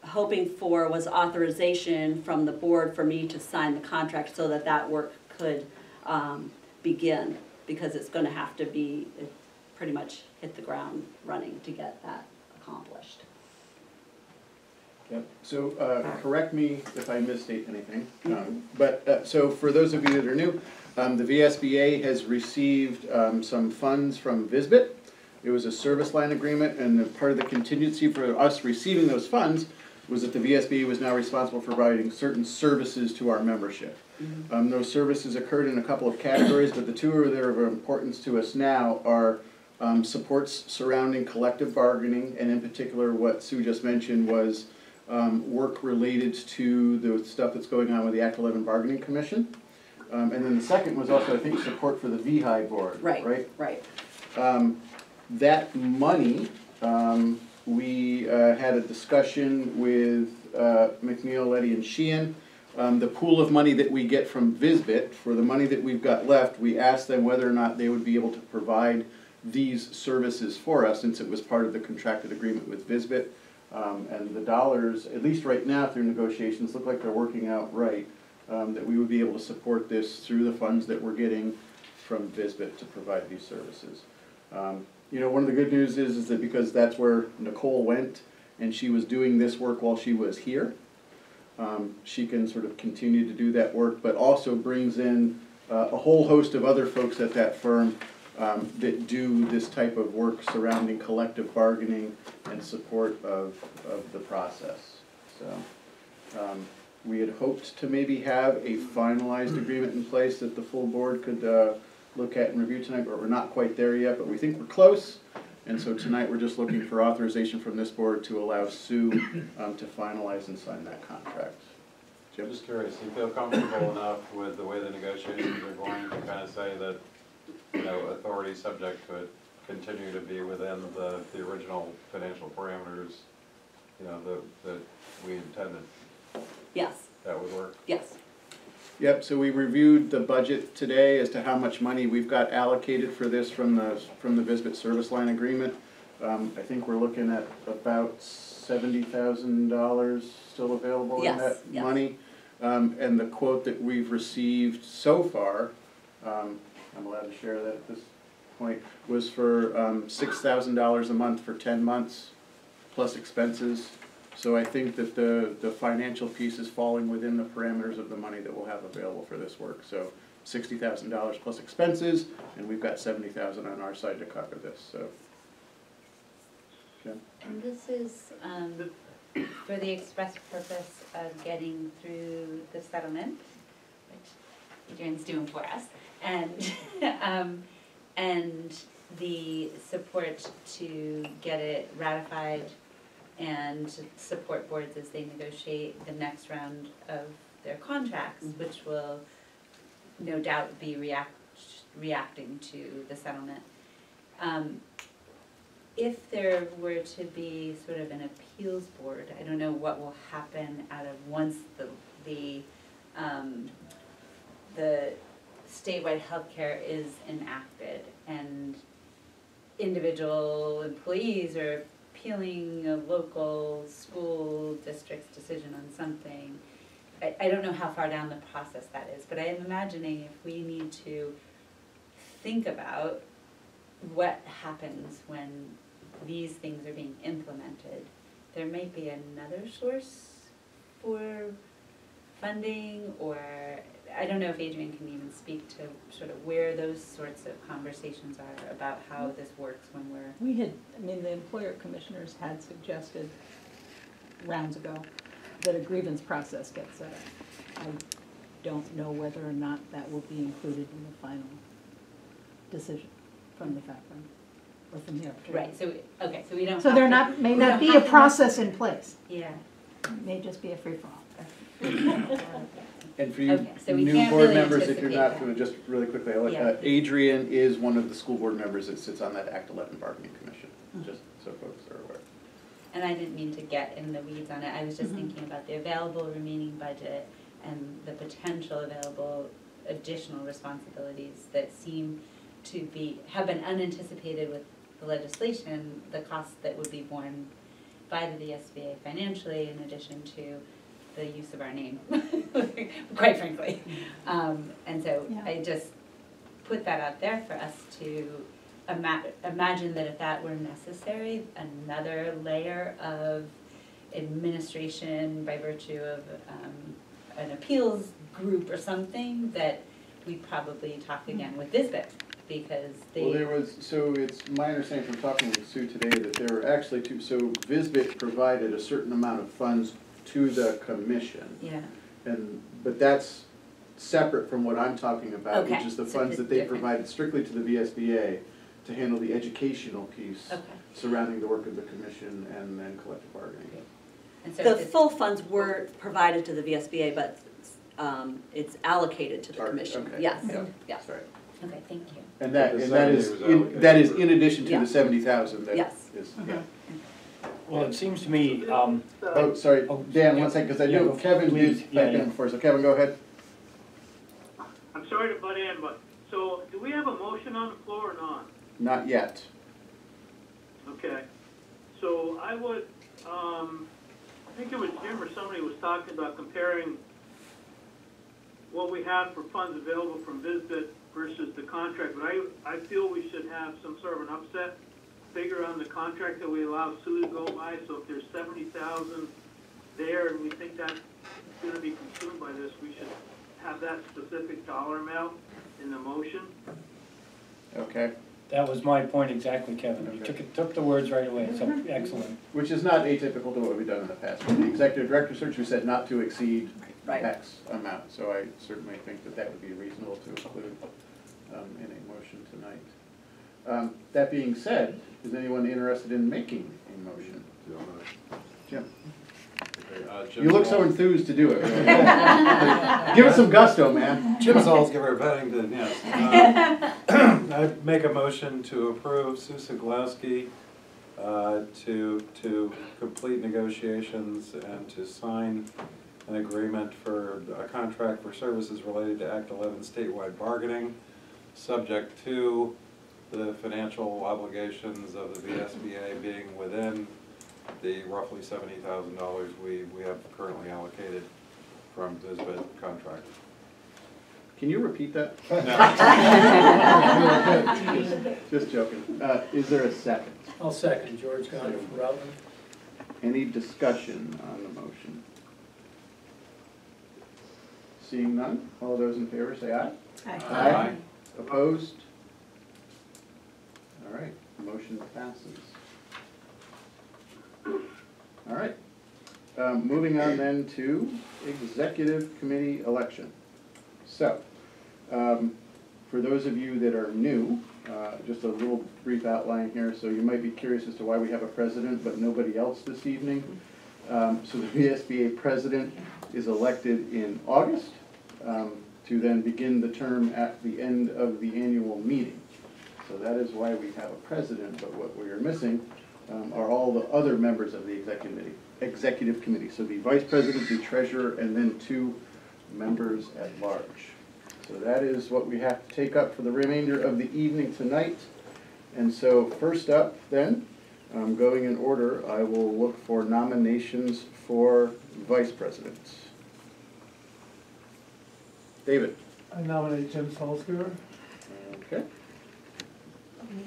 hoping for was authorization from the board for me to sign the contract so that that work could um, begin, because it's gonna have to be, it pretty much hit the ground running to get that accomplished. Yep, so, uh, correct me if I misstate anything, um, but, uh, so for those of you that are new, um, the VSBA has received, um, some funds from VSBIT. It was a service line agreement, and part of the contingency for us receiving those funds was that the VSB was now responsible for providing certain services to our membership. Um, those services occurred in a couple of categories, but the two that are of importance to us now are um, supports surrounding collective bargaining, and in particular, what Sue just mentioned was um, work related to the stuff that's going on with the Act Eleven Bargaining Commission. Um, and then the second was also, I think, support for the VEHI board, Right, right? right. Um, that money, um, we, uh, had a discussion with, uh, McNeil, Leddy, and Sheahan. Um, the pool of money that we get from VSBIT, for the money that we've got left, we asked them whether or not they would be able to provide these services for us, since it was part of the contracted agreement with VSBIT. Um, and the dollars, at least right now through negotiations, look like they're working out right, um, that we would be able to support this through the funds that we're getting from VSBIT to provide these services. Um, you know, one of the good news is, is that because that's where Nicole went, and she was doing this work while she was here, um, she can sort of continue to do that work, but also brings in uh, a whole host of other folks at that firm um, that do this type of work surrounding collective bargaining and support of, of the process. So, um, we had hoped to maybe have a finalized agreement in place that the full board could, uh, look at and review tonight, but we're not quite there yet, but we think we're close. And so tonight, we're just looking for authorization from this board to allow Sue, um, to finalize and sign that contract. I'm just curious, do you feel comfortable enough with the way the negotiations are going to kind of say that, you know, authority subject could continue to be within the, the original financial parameters, you know, that, that we intended, Yes, that would work? yes. Yep, so we reviewed the budget today as to how much money we've got allocated for this from the, from the VSBIT service line agreement. Um, I think we're looking at about seventy thousand dollars still available in Yes, that yes. money. Um, and the quote that we've received so far, um, I'm allowed to share that at this point, was for, um, six thousand dollars a month for ten months, plus expenses. So I think that the, the financial piece is falling within the parameters of the money that we'll have available for this work. So sixty thousand dollars plus expenses, and we've got seventy thousand on our side to cover this, so. Jen? And this is, um, for the express purpose of getting through the settlement, which Adrian's doing for us, and, um, and the support to get it ratified and support boards as they negotiate the next round of their contracts, which will no doubt be react, reacting to the settlement. Um, if there were to be sort of an appeals board, I don't know what will happen out of once the, the, um, the statewide healthcare is enacted and individual employees are appealing a local school district's decision on something. I, I don't know how far down the process that is, but I am imagining if we need to think about what happens when these things are being implemented, there may be another source for funding or, I don't know if Adrian can even speak to sort of where those sorts of conversations are about how mm-hmm. this works when we're We had, I mean, the employer commissioners had suggested rounds ago that a grievance process get set up. I don't know whether or not that will be included in the final decision from the fact or from the arbitrator. Right, so, okay, so we don't So have there to- not, may not be have a to process in place. Yeah. It May just be a free-for-all. And for you Okay, so we new can't board really members, if you're anticipate not, that. familiar, just really quickly, I'll Yeah. uh, Adrian is one of the school board members that sits on that Act Eleven bargaining commission, Mm-hmm. just so folks are aware. And I didn't mean to get in the weeds on it, I was just Mhm. thinking about the available remaining budget and the potential available additional responsibilities that seem to be, have been unanticipated with the legislation, the costs that would be borne by the VSBA financially in addition to the use of our name, quite frankly. Um, and so Yeah. I just put that out there for us to ima- imagine that if that were necessary, another layer of administration by virtue of um, an appeals group or something, that we probably talk again with VSBIT because Well, there was, so it's my understanding from talking with Sue today that there were actually two, so VSBIT provided a certain amount of funds to the commission. yeah, And, but that's separate from what I'm talking about, which Okay, is the so funds it's that they different. provided strictly to the VSBA to handle the educational piece okay. surrounding the work of the commission and then collective bargaining. And so The it's- full funds were provided to the VSBA, but um, it's allocated to the Or- commission. okay. Yes, Yeah. yes. Sorry. Okay, thank you. And that, The and that is, 70 was in- that is for- in addition to Yeah. the seventy thousand that Yes. is, yeah. Well, it seems to me, um, Oh, sorry, Oh, Dan, yeah. one second, because I Yeah, know go- Kevin please. did Yeah, back yeah. in before, so Kevin, go ahead. I'm sorry to butt in, but, so, do we have a motion on the floor or not? Not yet. Okay, so I would, um, I think it was Jim or somebody was talking about comparing what we have for funds available from VSBIT versus the contract, but I, I feel we should have some sort of an upset figure on the contract that we allow Sue to go by, so if there's seventy thousand there and we think that's gonna be consumed by this, we should have that specific dollar amount in the motion. Okay, that was my point exactly, Kevin. You took it, took the words right away, so excellent. which is not atypical to what we've done in the past. For the executive director search, we said not to exceed Right. X amount, so I certainly think that that would be reasonable to include um, in a motion tonight. Um, That being said, is anyone interested in making a motion? Do you wanna- Jim? okay, uh, Jim You look so enthused to do it. Give it some gusto, man. Jim Salzgiver, Bennington, yes. Uh, I make a motion to approve Sue Ceglowski uh, to, to complete negotiations and to sign an agreement for a contract for services related to Act eleven statewide bargaining, subject to the financial obligations of the VSBA being within the roughly seventy thousand dollars we, we have currently allocated from VSBIT contract. Can you repeat that? No. Just joking. Uh, Is there a second? I'll second, George Goddard from Rutland. Any discussion on the motion? Seeing none, all those in favor say aye. Aye. Opposed? All right, motion passes. All right, um, moving on then to executive committee election. So, um, for those of you that are new, uh, just a little brief outline here, so you might be curious as to why we have a president but nobody else this evening. Um, so the VSBA president is elected in August, um, to then begin the term at the end of the annual meeting. So that is why we have a president, but what we are missing um, are all the other members of the executive committee, executive committee. So the vice president, the treasurer, and then two members at large. So that is what we have to take up for the remainder of the evening tonight. And so first up then, um, going in order, I will look for nominations for vice presidents. David? I nominate Jim Salzgiver. Okay.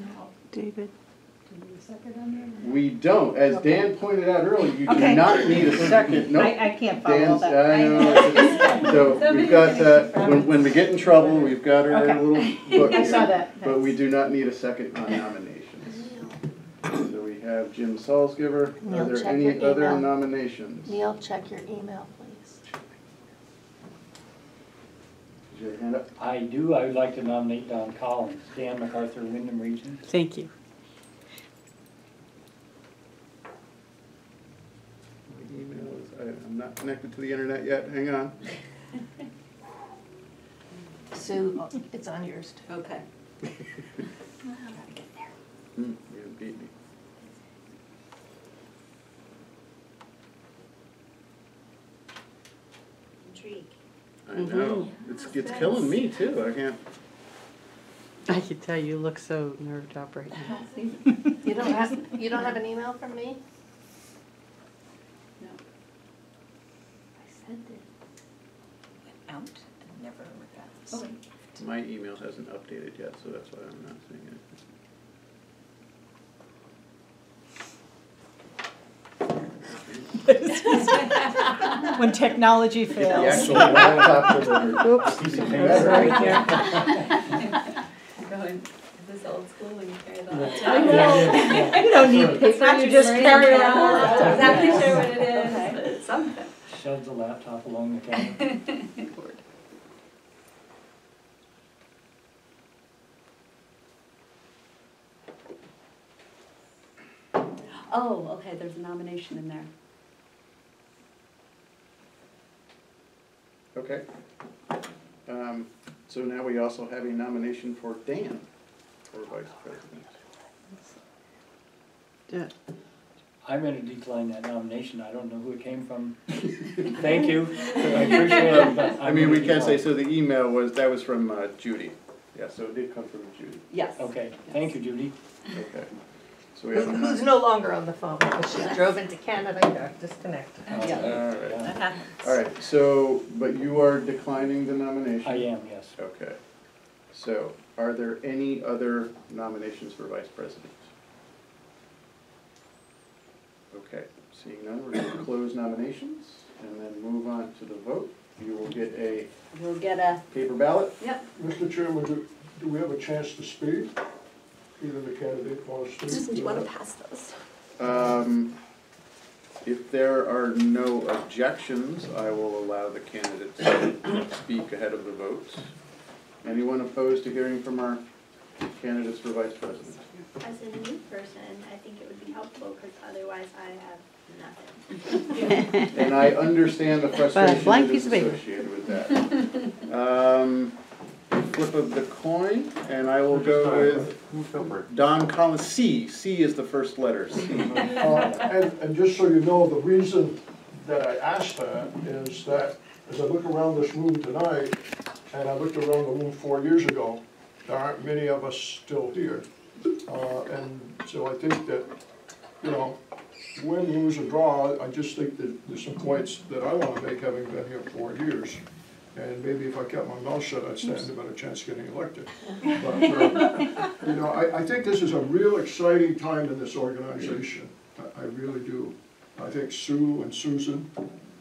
David? Do you second on that? We don't, as Dan pointed out earlier, you do Okay. not need a second, no. I, I can't follow Dan's, that. I know. So we've got, uh, when, when we get in trouble, we've got our Okay. little book I saw here. that. But we do not need a second on nominations. So we have Jim Salzgiver. Are Neil, there check any other email. nominations? Neil, check your email, please. Is your hand up? I do, I would like to nominate Don Collins, Dan MacArthur, Windham Region. Thank you. My email is, I- I'm not connected to the internet yet, hang on. Sue, it's on yours too. Okay. Hmm, You beat me. I know, mm-hmm. it's, it's killing me too, I can't. I can tell you look so nerved up right now. You don't have, you don't have an email from me? No. I sent it. Went out and never got oh, it. My email hasn't updated yet, so that's why I'm not seeing it. When technology The fails. actual laptop delivered. Oops. Piece of paper. Karen. Is this old school when you carry the. You don't need paper, you just carry it I'm around. exactly sure what it is, Okay. but something. Shove the laptop along the counter. Oh, okay, there's a nomination in there. Okay. Um, So now we also have a nomination for Dan for vice president. Yeah. I'm gonna decline that nomination, I don't know who it came from. Thank you, I appreciate it, I mean, we gonna can say, so the email was, that was from uh, Judy. Yeah, so it did come from Judy. Yes. Okay, thank you, Judy. Okay. So we have a. Who's no longer on the phone, because she drove into Canada and got disconnected. All right. That happens. All right, so, but you are declining the nomination? I am, yes. Okay. So, are there any other nominations for vice president? Okay, seeing none, we're gonna close nominations and then move on to the vote. You will get a We'll get a, paper ballot. yep, Mr. Chairman, do, do we have a chance to speak? Either the candidate wants to. Susan, do you wanna pass those? Um, if there are no objections, I will allow the candidates to speak ahead of the vote. Anyone opposed to hearing from our candidates for vice president? As a new person, I think it would be helpful, because otherwise I have nothing. And I understand the frustration blank that is piece of paper. associated with that. Um, flip of the coin, and I will go with Don Collins, C. C is the first letter, C. Uh, And, and just so you know, the reason that I asked that is that as I look around this room tonight, and I looked around the room four years ago, there aren't many of us still here. Uh, And so I think that, you know, win, lose, or draw, I just think that there's some points that I wanna make, having been here four years. And maybe if I kept my mouth shut, I'd stand a better chance of getting elected. But, uh, you know, I, I think this is a real exciting time in this organization. I, I really do. I think Sue and Susan,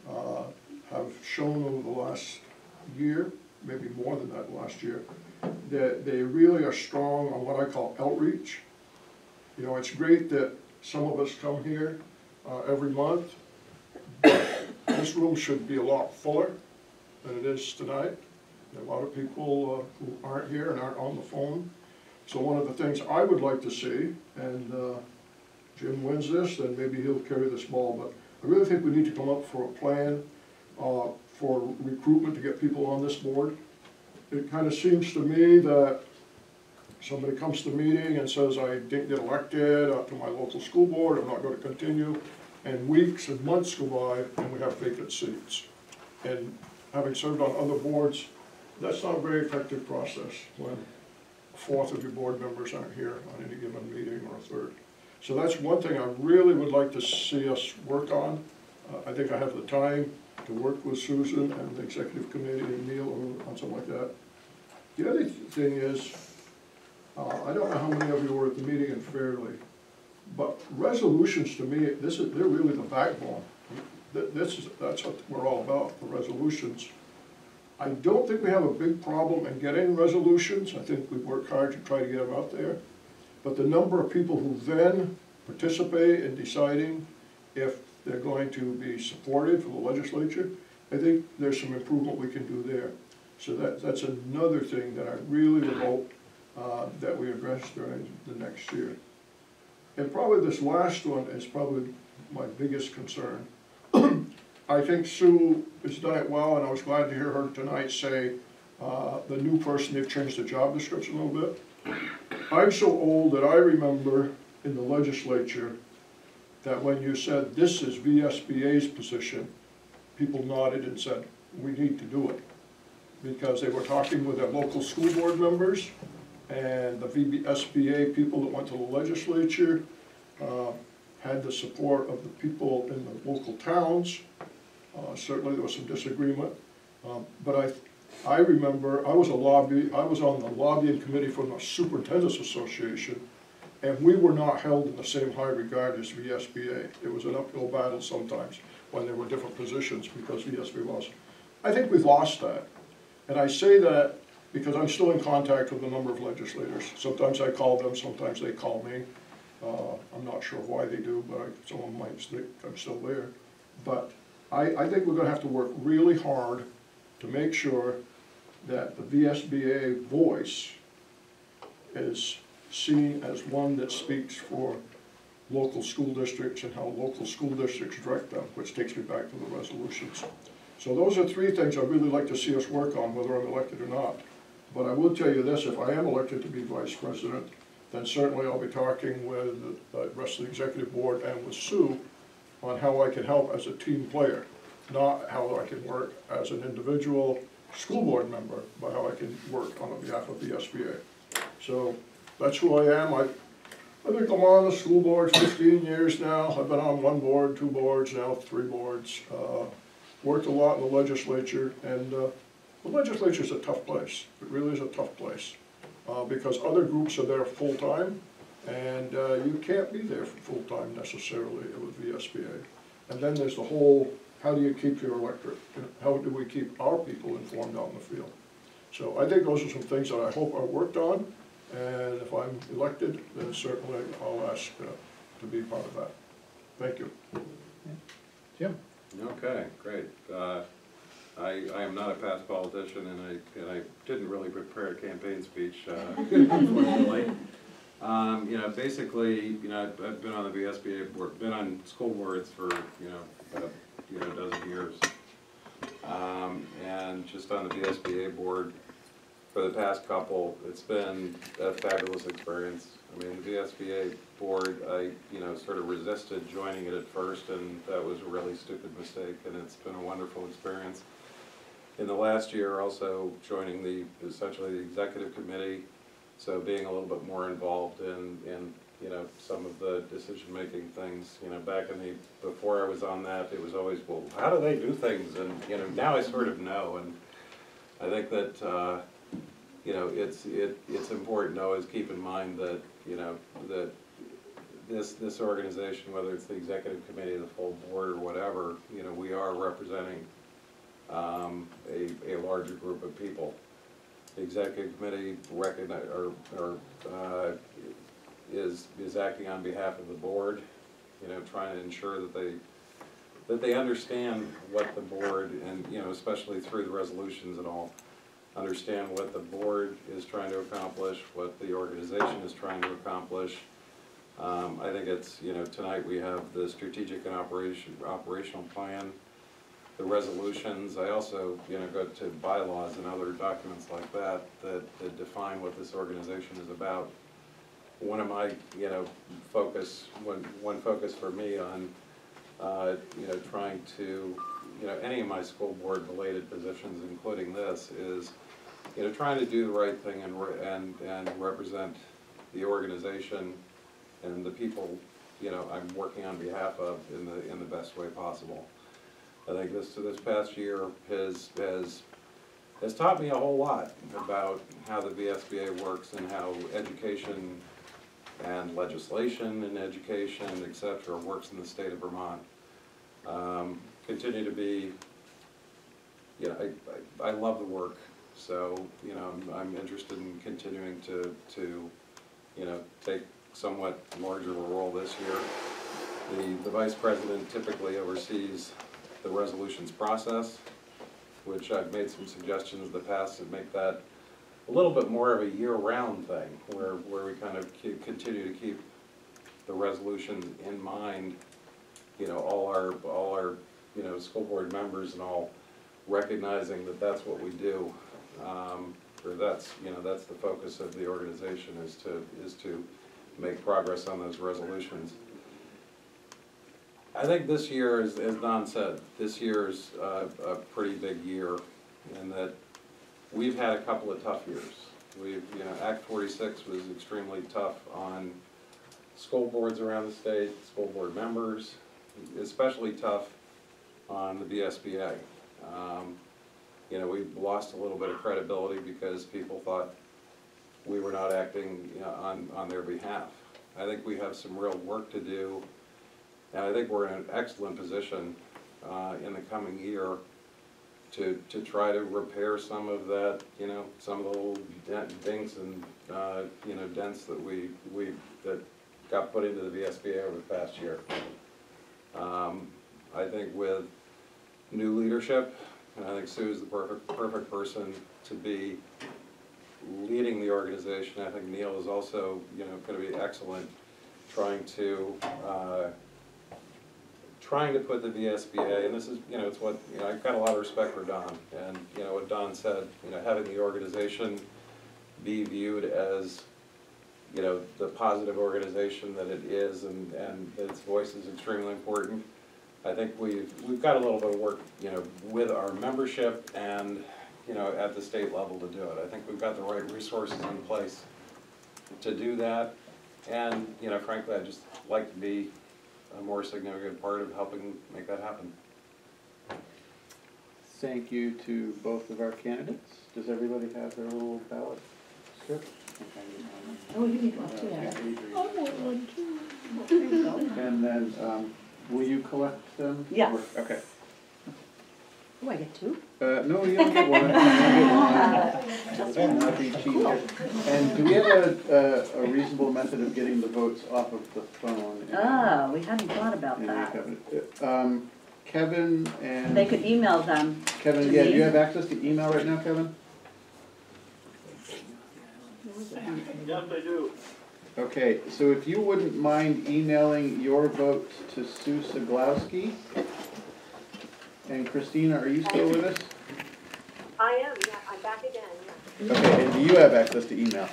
uh, have shown over the last year, maybe more than that last year, that they really are strong on what I call outreach. You know, it's great that some of us come here, uh, every month, but this room should be a lot fuller than it is tonight. A lot of people, uh, who aren't here and aren't on the phone. So one of the things I would like to see, and, uh, Jim wins this, then maybe he'll carry this ball, but I really think we need to come up for a plan, uh, for recruitment to get people on this board. It kinda seems to me that somebody comes to the meeting and says, I didn't get elected uh, to my local school board, I'm not gonna continue, and weeks and months go by and we have vacant seats. And having served on other boards, that's not a very effective process when a fourth of your board members aren't here on any given meeting or a third. So that's one thing I really would like to see us work on. Uh, I think I have the time to work with Susan and the executive committee and Neil on something like that. The other thing is, uh, I don't know how many of you were at the meeting in Fairlee, but resolutions to me, this is, they're really the backbone. Th- This is, that's what we're all about, the resolutions. I don't think we have a big problem in getting resolutions, I think we work hard to try to get them out there. But the number of people who then participate in deciding if they're going to be supported for the legislature, I think there's some improvement we can do there. So that, that's another thing that I really would hope, uh, that we address during the next year. And probably this last one is probably my biggest concern. I think Sue has done it well, and I was glad to hear her tonight say, uh, the new person, they've changed the job description a little bit. I'm so old that I remember in the legislature that when you said, this is VSBA's position, people nodded and said, we need to do it. Because they were talking with their local school board members and the VSBA people that went to the legislature, uh, had the support of the people in the local towns. Uh, certainly there was some disagreement, um, but I, I remember, I was a lobby, I was on the lobbying committee for the Superintendent's Association, and we were not held in the same high regard as VSBA. It was an uphill battle sometimes when there were different positions because VSBA was. I think we've lost that. And I say that because I'm still in contact with a number of legislators. Sometimes I call them, sometimes they call me. Uh, I'm not sure why they do, but I- some of them might think I'm still there. But I, I think we're gonna have to work really hard to make sure that the VSBA voice is seen as one that speaks for local school districts and how local school districts direct them, which takes me back to the resolutions. So those are three things I'd really like to see us work on, whether I'm elected or not. But I will tell you this, if I am elected to be vice president, then certainly I'll be talking with the rest of the executive board and with Sue on how I can help as a team player, not how I can work as an individual school board member, but how I can work on behalf of the SBA. So that's who I am. I, I think I'm on the school board fifteen years now. I've been on one board, two boards, now three boards. Uh, Worked a lot in the legislature, and uh, the is a tough place. It really is a tough place. Uh, because other groups are there full-time, and uh, you can't be there full-time necessarily with VSBA. And then there's the whole, how do you keep your electorate? How do we keep our people informed out in the field? So I think those are some things that I hope are worked on, and if I'm elected, then certainly I'll ask uh, to be part of that. Thank you. Jim? Okay, great. Uh, I, I am not a past politician and I, and I didn't really prepare a campaign speech, uh, unfortunately. Um, you know, basically, you know, I've, I've been on the VSBA board, been on school boards for, you know, about, you know, a dozen years. Um, and just on the VSBA board for the past couple, it's been a fabulous experience. I mean, the VSBA board, I, you know, sort of resisted joining it at first, and that was a really stupid mistake, and it's been a wonderful experience. In the last year, also joining the, essentially the executive committee, so being a little bit more involved in, in, you know, some of the decision-making things, you know, back in the, before I was on that, it was always, well, how do they do things, and, you know, now I sort of know, and I think that, uh, you know, it's, it, it's important to always keep in mind that, you know, that this, this organization, whether it's the executive committee, the full board, or whatever, you know, we are representing um, a, a larger group of people. The executive committee recognize, or, or, uh, is, is acting on behalf of the board, you know, trying to ensure that they, that they understand what the board, and, you know, especially through the resolutions and all, understand what the board is trying to accomplish, what the organization is trying to accomplish. Um, I think it's, you know, tonight we have the strategic and operation, operational plan, the resolutions. I also, you know, go to bylaws and other documents like that, that, that define what this organization is about. One of my, you know, focus, one, one focus for me on, uh, you know, trying to, you know, any of my school board related positions, including this, is, you know, trying to do the right thing and, and, and represent the organization and the people, you know, I'm working on behalf of in the, in the best way possible. I think this, this past year has, has, has taught me a whole lot about how the VSBA works and how education and legislation and education, et cetera, works in the state of Vermont. Um, continue to be, you know, I, I, I love the work, so, you know, I'm, I'm interested in continuing to, to, you know, take somewhat larger of a role this year. The, the vice president typically oversees the resolutions process, which I've made some suggestions in the past to make that a little bit more of a year-round thing, where, where we kind of continue to keep the resolutions in mind, you know, all our, all our, you know, school board members and all recognizing that that's what we do. Um, or that's, you know, that's the focus of the organization is to, is to make progress on those resolutions. I think this year, as, as Don said, this year is a, a pretty big year in that we've had a couple of tough years. We've, you know, Act forty-six was extremely tough on school boards around the state, school board members, especially tough on the VSBA. Um, you know, we lost a little bit of credibility because people thought we were not acting you know, on, on their behalf. I think we have some real work to do, and I think we're in an excellent position uh, in the coming year to, to try to repair some of that, you know, some of the old dinks and, uh, you know, dents that we, we, that got put into the VSBA over the past year. Um, I think with new leadership, and I think Sue is the perfect, perfect person to be leading the organization. I think Neil is also, you know, gonna be excellent trying to, uh, trying to put the VSBA, and this is, you know, it's what, you know, I've got a lot of respect for Don, and, you know, what Don said, you know, having the organization be viewed as, you know, the positive organization that it is, and, and its voice is extremely important. I think we've, we've got a little bit of work, you know, with our membership and, you know, at the state level to do it. I think we've got the right resources in place to do that, and, you know, frankly, I'd just like to be a more significant part of helping make that happen. Thank you to both of our candidates. Does everybody have their little ballot strip? Oh, you need one too. Yeah, Adrian. I want one too. There you go. And then, um, will you collect them? Yes. Or- Okay. Oh, I get two? Uh, no, you don't get one. You don't get one. Not be cheating. And do we have a, a, a reasonable method of getting the votes off of the phone? Ah, we hadn't thought about And that. Kevin- Um, Kevin and. They could email them. Kevin, to yeah, do me. you have access to email right now, Kevin? Yes, I do. Okay, so if you wouldn't mind emailing your vote to Sue Ceglowski. And Christina, are you still with us? I am, yeah, I'm back again, yeah. Okay, and do you have access to email?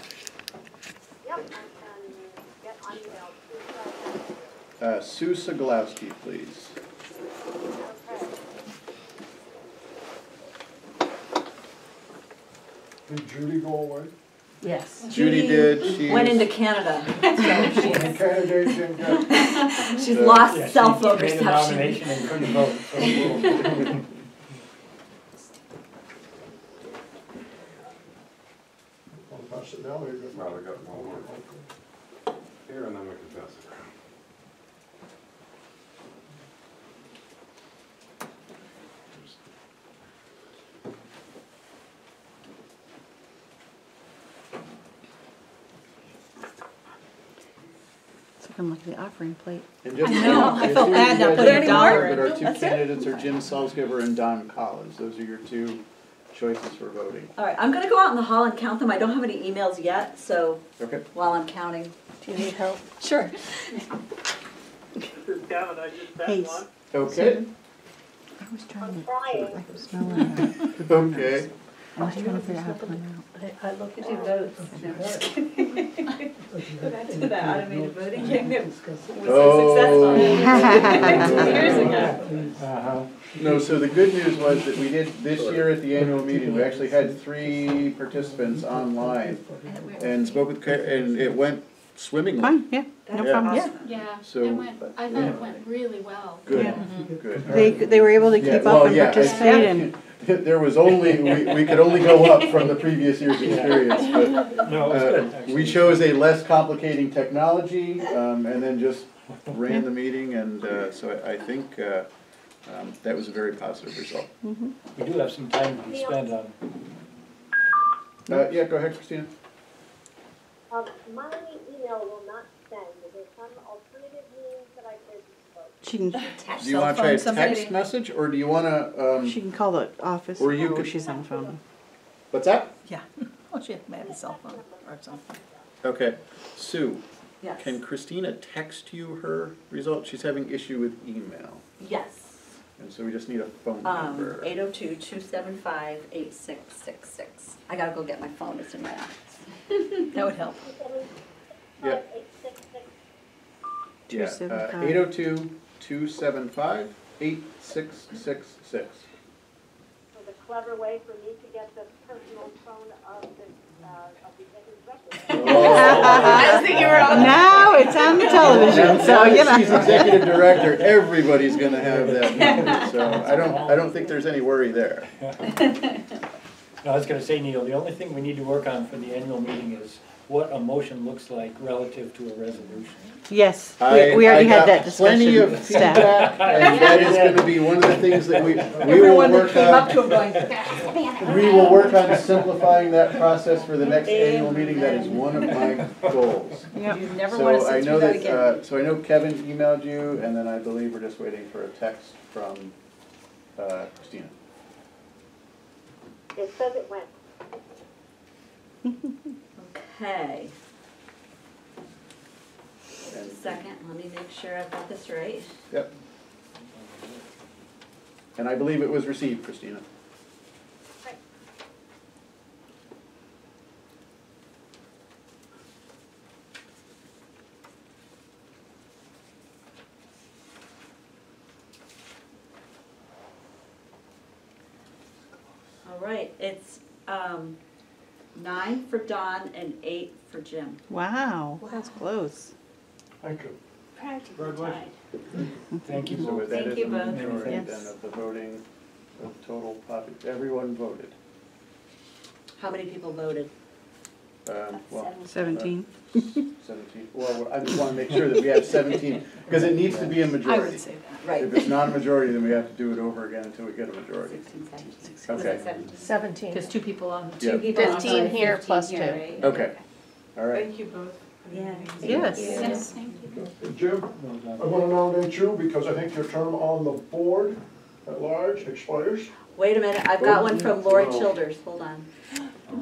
Yep, I can get on email. Uh, Sue Ceglowski, please. Did Judy go away? Yes. Judy did, she. Went into Canada. So she's- Candidate didn't get. She's So- lost Yeah, cell she phone made a reception. nomination and couldn't vote, so. I'll pass it down, or you got? Well, we got one more. Here, and then we can It's like the offering plate. And just- I know, I felt bad not putting a know, dollar in. But our two That's it. candidates are Jim Salzgiver and Don Collins. Those are your two choices for voting. All right, I'm gonna go out in the hall and count them. I don't have any emails yet, so Okay. while I'm counting. Do you need help? Sure. This is Kevin, I just Hey, one. Okay, I was trying to, Trying. I was smelling okay. I was trying to figure out how to find out. I, I looked at your votes. Go back to the automated voting thing that was Oh. successful years ago. Uh-huh. No, so the good news was that we did, this year at the annual meeting, we actually had three participants online and spoke with, Ca- and it went swimmingly. Fine, yeah, no Yeah. problem. Yeah. Yeah, So- it went, I thought it went really well. Good, Yeah. good. They, they were able to Yeah, keep well, up and yeah, participate and, There was only, we, we could only go up from the previous year's experience, but No, it Uh, good. We chose a less complicating technology, um, and then just ran the meeting, and, uh, so I, I think, uh, um, that was a very positive result. Mhm. We do have some time to spend on, Uh, yeah, go ahead, Christina. Um, my email will not send, is there some alternative means that I could vote? She can, Do you wanna try a text message, or do you wanna, um, she can call the office. Or you Oh, could- she's on the phone. what's that? Yeah. Oh, she may have a cell phone or something. Okay, Sue, Yes. can Christina text you her result? She's having issue with email, Yes. and so we just need a phone Um, number. eight oh two, two seven five, eight six six six. I gotta go get my phone, it's in my office. That would help. Yeah. Eight six six. Yeah, uh, 275. eight oh two, two seven five, eight six six six. So the clever way for me to get the personal phone of the, uh, of the executive director. I was thinking we're on. Now it's on the television, Now- so now you that She's executive director, everybody's gonna have that number, so I don't, I don't think there's any worry there. no, I was gonna say, Neil, the only thing we need to work on for the annual meeting is what a motion looks like relative to a resolution. Yes, I- we, we already I had got that discussion. Plenty of with staff. feedback, and that is gonna be one of the things that we, we will Everyone that work came up on. to him going, We will work on simplifying that process for the next annual meeting, that is one of my goals. Yep. you never want to So I sit know through that that, uh, so I know Kevin emailed you, and then I believe we're just waiting for a text from, uh, Christina. It says it went. Just a second, let me make sure I've got this right. Yep. And I believe it was received, Christina. All right, it's, um, nine for Don and eight for Jim. Wow, that's close. Thank you. Practically tied. Thank you So both. that Thank is you a both. majority then Yes. of the voting, of total popu, everyone voted. How many people voted? Um, well, Seventeen. seventeen, well, I just wanna make sure that we have seventeen, because it needs to be a I majority. would say that. Right. If it's not a majority, then we have to do it over again until we get a majority. Sixteen, seventeen. Okay. Seventeen. Seventeen. Because two people on. Yeah. Two people on Fifteen here 15 plus here, two. right? Okay, all right. Thank you both. for the Yeah. meetings. Yes. Yes, thank you. Jim, I want to nominate you because I think your term on the board at large expires. Wait a minute, I've got one from Lori Childers, hold on.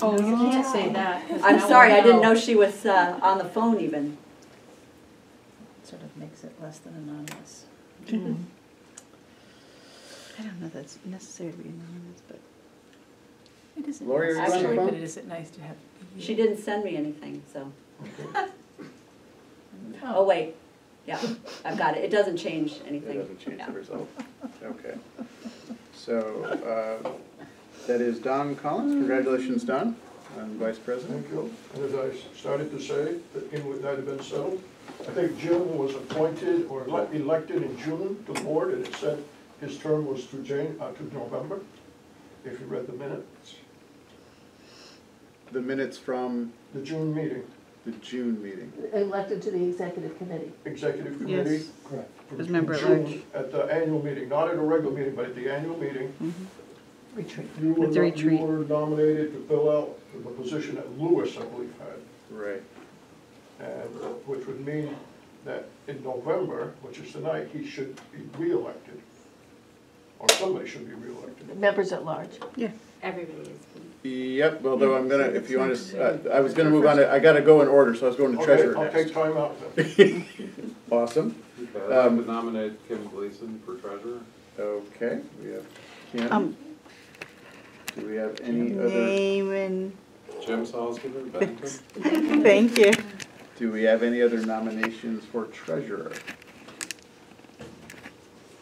Oh, you can't say that. 'cause I'm now sorry, we'll I didn't know she was, uh, on the phone even. Sort of makes it less than anonymous. I don't know if that's necessary to be anonymous, but. It isn't Lori, are you on the necessary, phone? but it isn't nice to have. She didn't send me anything, so. Oh, wait, yeah, I've got it, it doesn't change It anything. doesn't change Yeah. the result. Okay. So, uh, that is Don Collins. Congratulations, Don, on vice president. Thank you. And as I started to say, that in with that had been settled, I think Jim was appointed or elected in June to the board, and it said his term was to Jan, uh, to November, if you read the minutes, The minutes from the June meeting, the June meeting. Elected to the executive committee. executive committee. Yes. Correct. As member at June large. At the annual meeting, not at a regular meeting, but at the annual meeting, Retreat. you were, At the no- retreat. you were nominated to fill out the position that Lewis, I believe, had. Right. And, which would mean that in November, which is tonight, he should be reelected. Or somebody should be reelected. Members at large. Yeah. Everybody is. Yep, although I'm gonna, if you want to, I was gonna move on, to- I gotta go in order, so I was going to Okay, treasurer I'll take next. time out then. Awesome. Okay, I'd like Um, to nominate Kim Gleason for treasurer. Okay, we have Kim. Um, Do we have any other, name and, Jim Salzgiver, Bennington. thank you. do we have any other nominations for treasurer?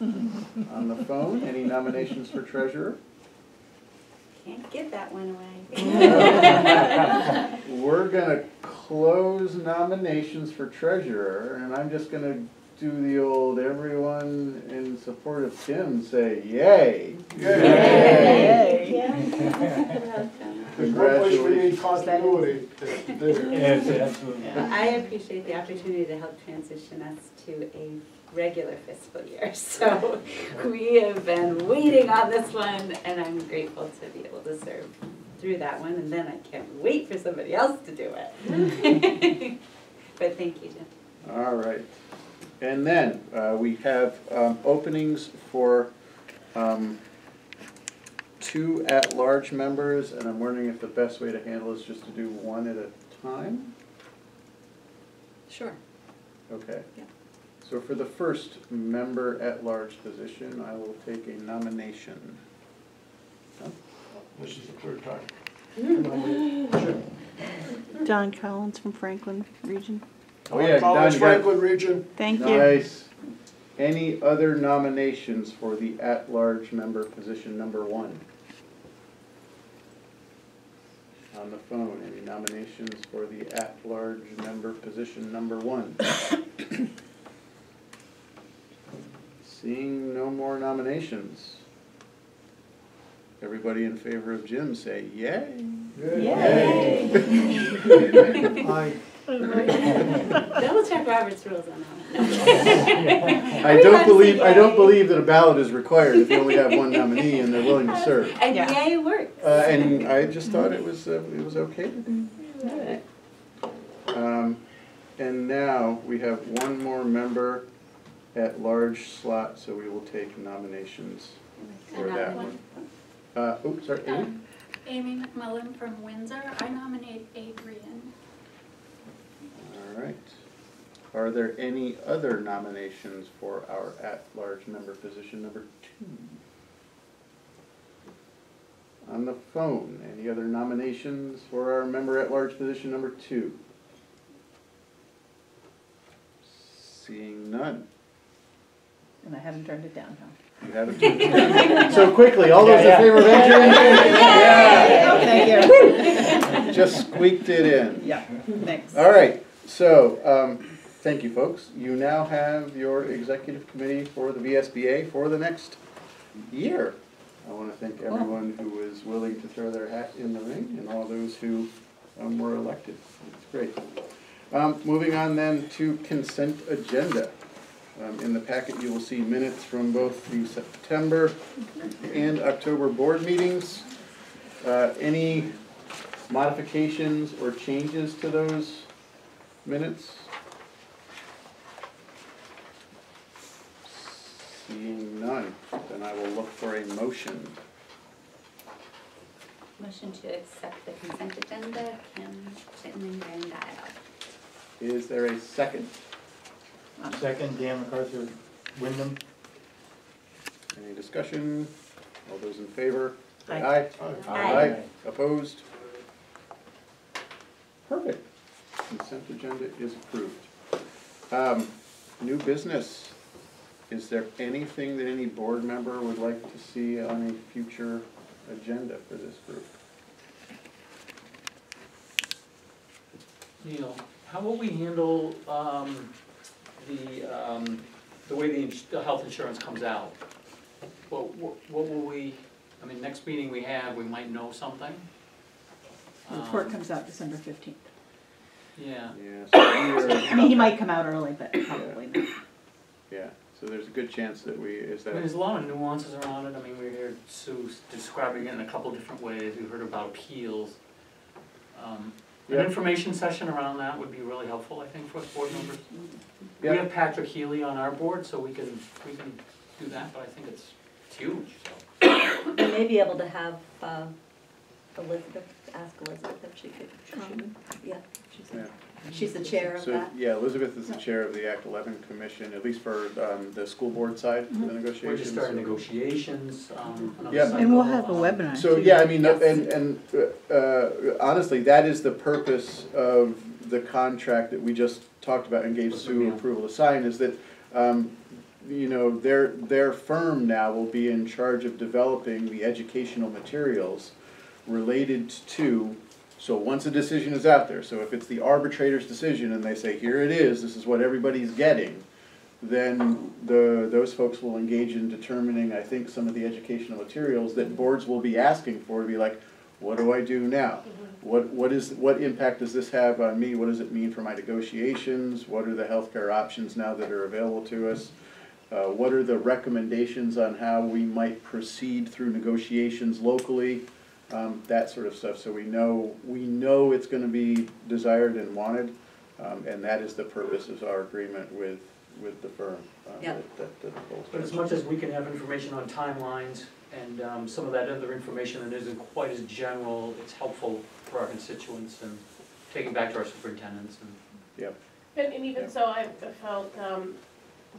On the phone, any nominations for treasurer? Can't give that one away. We're gonna close nominations for treasurer, and I'm just gonna do the old, everyone in support of Tim, say yay. There's one place we need continuity. Yes, absolutely. I appreciate the opportunity to help transition us to a regular fiscal year. So we have been waiting on this one, and I'm grateful to be able to serve through that one, and then I can't wait for somebody else to do it. Mm-hmm. But thank you, Jim. All right. And then, uh, we have, um, openings for, um, two at-large members, and I'm wondering if the best way to handle is just to do one at a time? Sure. Okay. Yeah. So for the first member at-large position, I will take a nomination. This is the third time. Nominate Don Collins from Franklin Region. Oh, yeah, Collins, Don, you got- Franklin region, Thank you. Nice. Any other nominations for the at-large member position number one? On the phone, any nominations for the at-large member position number one? Seeing no more nominations. Everybody in favor of Jim say yay. Yay. Aye. Double check Robert's rules on that one. I don't believe, I don't believe that a ballot is required if you only have one nominee and they're willing to serve. And yay, works. Uh, and I just thought it was, uh, it was okay to do. Um, and now we have one more member at large slot, so we will take nominations for that one. one. Uh, oops, sorry, Amy? Um, Amy McMillan from Windsor, I nominate Adrian. All right. Are there any other nominations for our at-large member position number two? On the phone, any other nominations for our member at-large position number two? Seeing none. And I haven't turned it down, huh? You haven't. So quickly, all those in Yeah, yeah. favor of entering? Thank you. Just squeaked it in. Yeah, thanks. All right, so, um, thank you, folks. You now have your executive committee for the VSBA for the next year. I want to thank everyone who was willing to throw their hat in the ring and all those who um, were elected. It's great. Um, Moving on then to consent agenda. Um, In the packet, you will see minutes from both the September and October board meetings. Uh, Any modifications or changes to those minutes? Seeing none, then I will look for a motion. Motion to accept the consent agenda, Kim Chittenden, Grand Isle. Is there a second? Second, Dan MacArthur, Windham. Any discussion? All those in favor? Aye. Aye. Aye. Opposed? Perfect. Consent agenda is approved. Um, New business. Is there anything that any board member would like to see on a future agenda for this group? Neil, how will we handle, um, the, um, the way the, ins- the health insurance comes out? What, what what will we, I mean, next meeting we have, we might know something. The report Um, comes out December fifteenth. Yeah, Yeah. we I mean, he might come out early, but probably not. Yeah, so there's a good chance that we, is I that? mean, there's a lot of nuances around it, I mean, we heard Sue describing it in a couple different ways, we heard about appeals. Um, An Yeah. information session around that would be really helpful, I think, for us board members. We have Patrick Healy on our board, so we can, we can do that, but I think it's, it's huge, so. We may be able to have uh, Elizabeth, ask Elizabeth if she could come. Yeah, she's, Yeah. she's the chair of So, that. yeah, Elizabeth is the chair of the Act Eleven Commission, at least for, um, the school board side of the negotiations. Mm-hmm. We're just starting negotiations, um, another Yeah. cycle. And we'll have a um, webinar. So, yeah, I mean, Yes. and, and, uh, honestly, that is the purpose of the contract that we just talked about and gave Sue approval to sign, is that, um, you know, their, their firm now will be in charge of developing the educational materials related to, so once a decision is out there, so if it's the arbitrator's decision and they say, here it is, this is what everybody's getting, then the, those folks will engage in determining, I think, some of the educational materials that boards will be asking for, to be like, what do I do now? What, what is, what impact does this have on me? What does it mean for my negotiations? What are the healthcare options now that are available to us? Uh, what are the recommendations on how we might proceed through negotiations locally? Um, that sort of stuff, so we know, we know it's gonna be desired and wanted, um, and that is the purpose of our agreement with, with the firm. uh, Yeah. that- that- that But as much as we can have information on timelines and um, some of that other information that isn't quite as general, it's helpful for our constituents and taking back to our superintendents and. Yep. And, and even Yeah. so, I felt, um,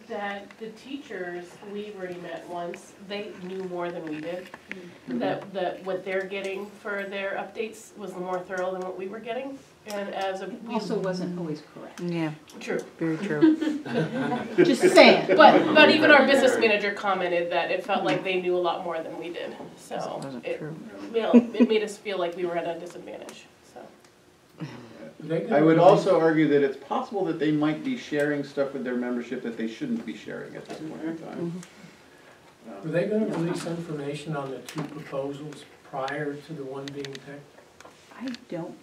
that the teachers, we've already met once, they knew more than we did. Mm-hmm. That, that what they're getting for their updates was more thorough than what we were getting, and as a. It also wasn't always correct. Yeah, True. very true. Just saying. But, but even our business manager commented that it felt like they knew a lot more than we did, so. Wasn't it- true. you know, It made us feel like we were at a disadvantage, so. I would also argue that it's possible that they might be sharing stuff with their membership that they shouldn't be sharing at this point in time. Mm-hmm. Um, Were they gonna release information on the two proposals prior to the one being picked? I don't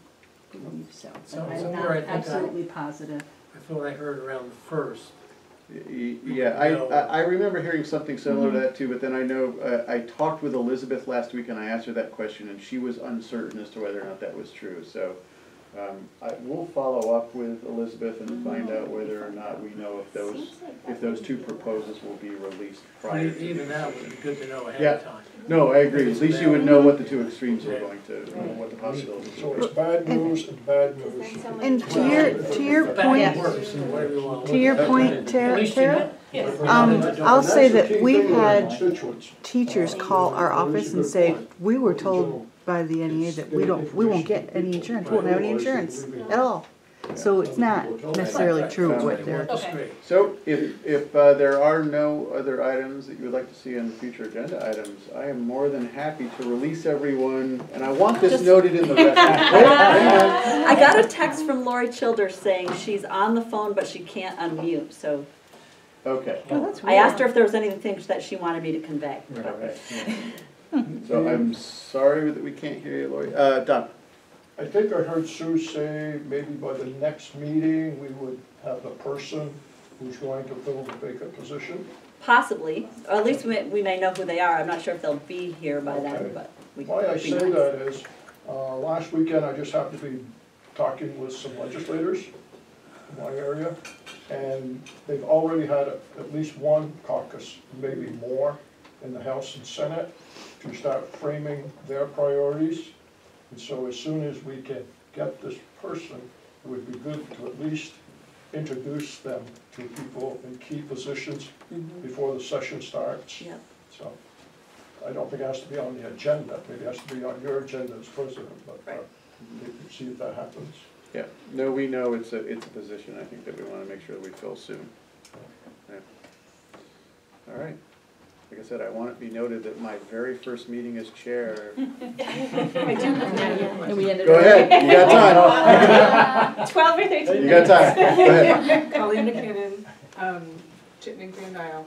believe so, but So- I'm not think I- absolutely positive. I thought I heard around the first. Yeah, I, I I remember hearing something similar to mm-hmm. that too, but then I know, uh, I talked with Elizabeth last week and I asked her that question and she was uncertain as to whether or not that was true, so. Um, I, we'll follow up with Elizabeth and find out whether or not we know if those, if those two proposals will be released prior to. Even that would be good to know ahead Yeah, of time. no, I agree, at least you would know what the two extremes are going to, what the possibilities So were. it's bad news and bad news. And to your, to your point, Worse, whatever you want to your look at. point, At Tara, least you Tara, know. um, I'll say that we've had teachers call our office and say, we were told by the NEA that we don't, we won't get any insurance, we won't have any insurance at all. So it's not necessarily true what they're. So if, if uh, there are no other items that you would like to see on future agenda items, I am more than happy to release everyone, and I want this Just- noted in the record. Wait, hang on. I got a text from Lori Childers saying she's on the phone, but she can't unmute, so Okay. I asked her if there was anything that she wanted me to convey. Okay. So I'm sorry that we can't hear you, Lori. Uh, Don? I think I heard Sue say maybe by the next meeting, we would have the person who's going to fill the vacant position. Possibly, or at least we may, we may know who they are. I'm not sure if they'll be here by then, Okay. but we. Why I it'd be say nice. that is, uh, last weekend, I just happened to be talking with some legislators in my area, and they've already had a- at least one caucus, maybe more, in the House and Senate to start framing their priorities. And so as soon as we can get this person, it would be good to at least introduce them to people in key positions Mhm. before the session starts. Yep. So, I don't think it has to be on the agenda, maybe it has to be on your agenda as president, but uh, we can see if that happens. Yeah, no, we know it's a, it's a position, I think, that we wanna make sure that we fill soon. Yeah. All right. Like I said, I want it to be noted that my very first meeting as chair. And we ended Go ahead, you got time. Twelve or thirteen You got time, go ahead. Colleen McKinnon, um, Chittenden Grand Isle.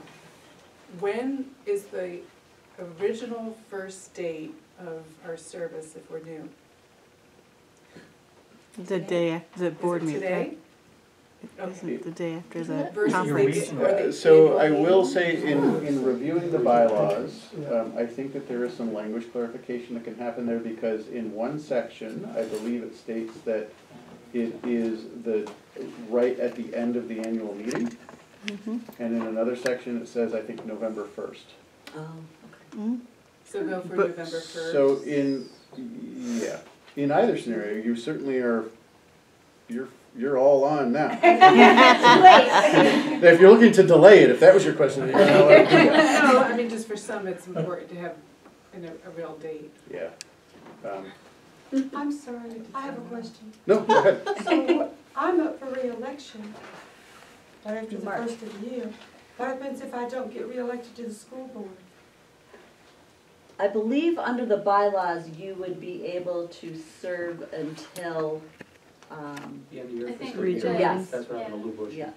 When is the original first date of our service if we're new? The day after the board Is it meeting. today? Isn't the day after the Versus conference. the- or the Uh, So I will say, in, in reviewing the bylaws, um, I think that there is some language clarification that can happen there, because in one section, I believe it states that it is the, right at the end of the annual meeting, Mhm. and in another section, it says, I think, November first. Oh, Mhm. So go for But- November first. So in, yeah, in either scenario, you certainly are, you're, you're all on now. If you're looking to delay it, if that was your question, you're not allowed to do that. No, I mean, just for some, it's important to have, you know, a real date. Yeah. Um, I'm sorry, I have a question. No, go ahead. So, I'm up for reelection right after the first of the year. What happens if I don't get reelected to the school board? I believe under the bylaws, you would be able to serve until, um, The end of your I think fiscal year. the- Yes. That's what happened to Lou Bush. yeah,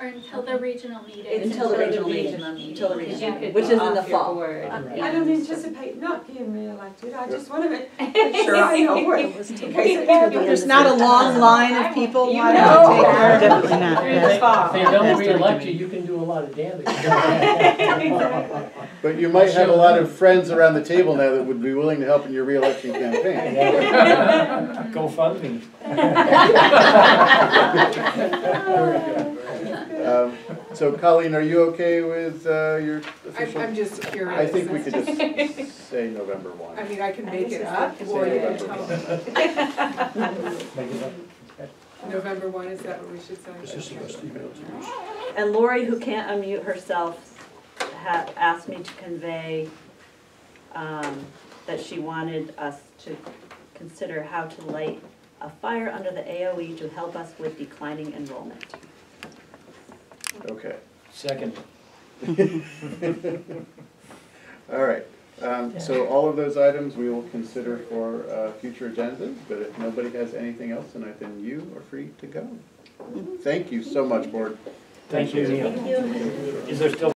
Or until the regional meeting. until the regional meeting, until the regional meeting, which is in the fall. I don't anticipate not being reelected, I just want to make make sure I know where. in case it. There's not a long line of people You wanting to know. take her. Definitely not. If they- if they don't reelect you, you can do a lot of damage. But you might have a lot of friends around the table now that would be willing to help in your reelection campaign. Go fund me. Um, So Colleen, are you okay with uh, your I'm, official? I'm just curious. I think we could just say November one. I mean, I can make it up, or you can tell me. November one, is that what we should say? Is this the best email to use? And Lori, who can't unmute herself, had asked me to convey um, that she wanted us to consider how to light a fire under the AOE to help us with declining enrollment. Okay. Second. All right. Um, So all of those items we will consider for uh, future agendas, but if nobody has anything else tonight, then you are free to go. Thank you so much, board. Thank you, Appreciate it. Neil. Is there still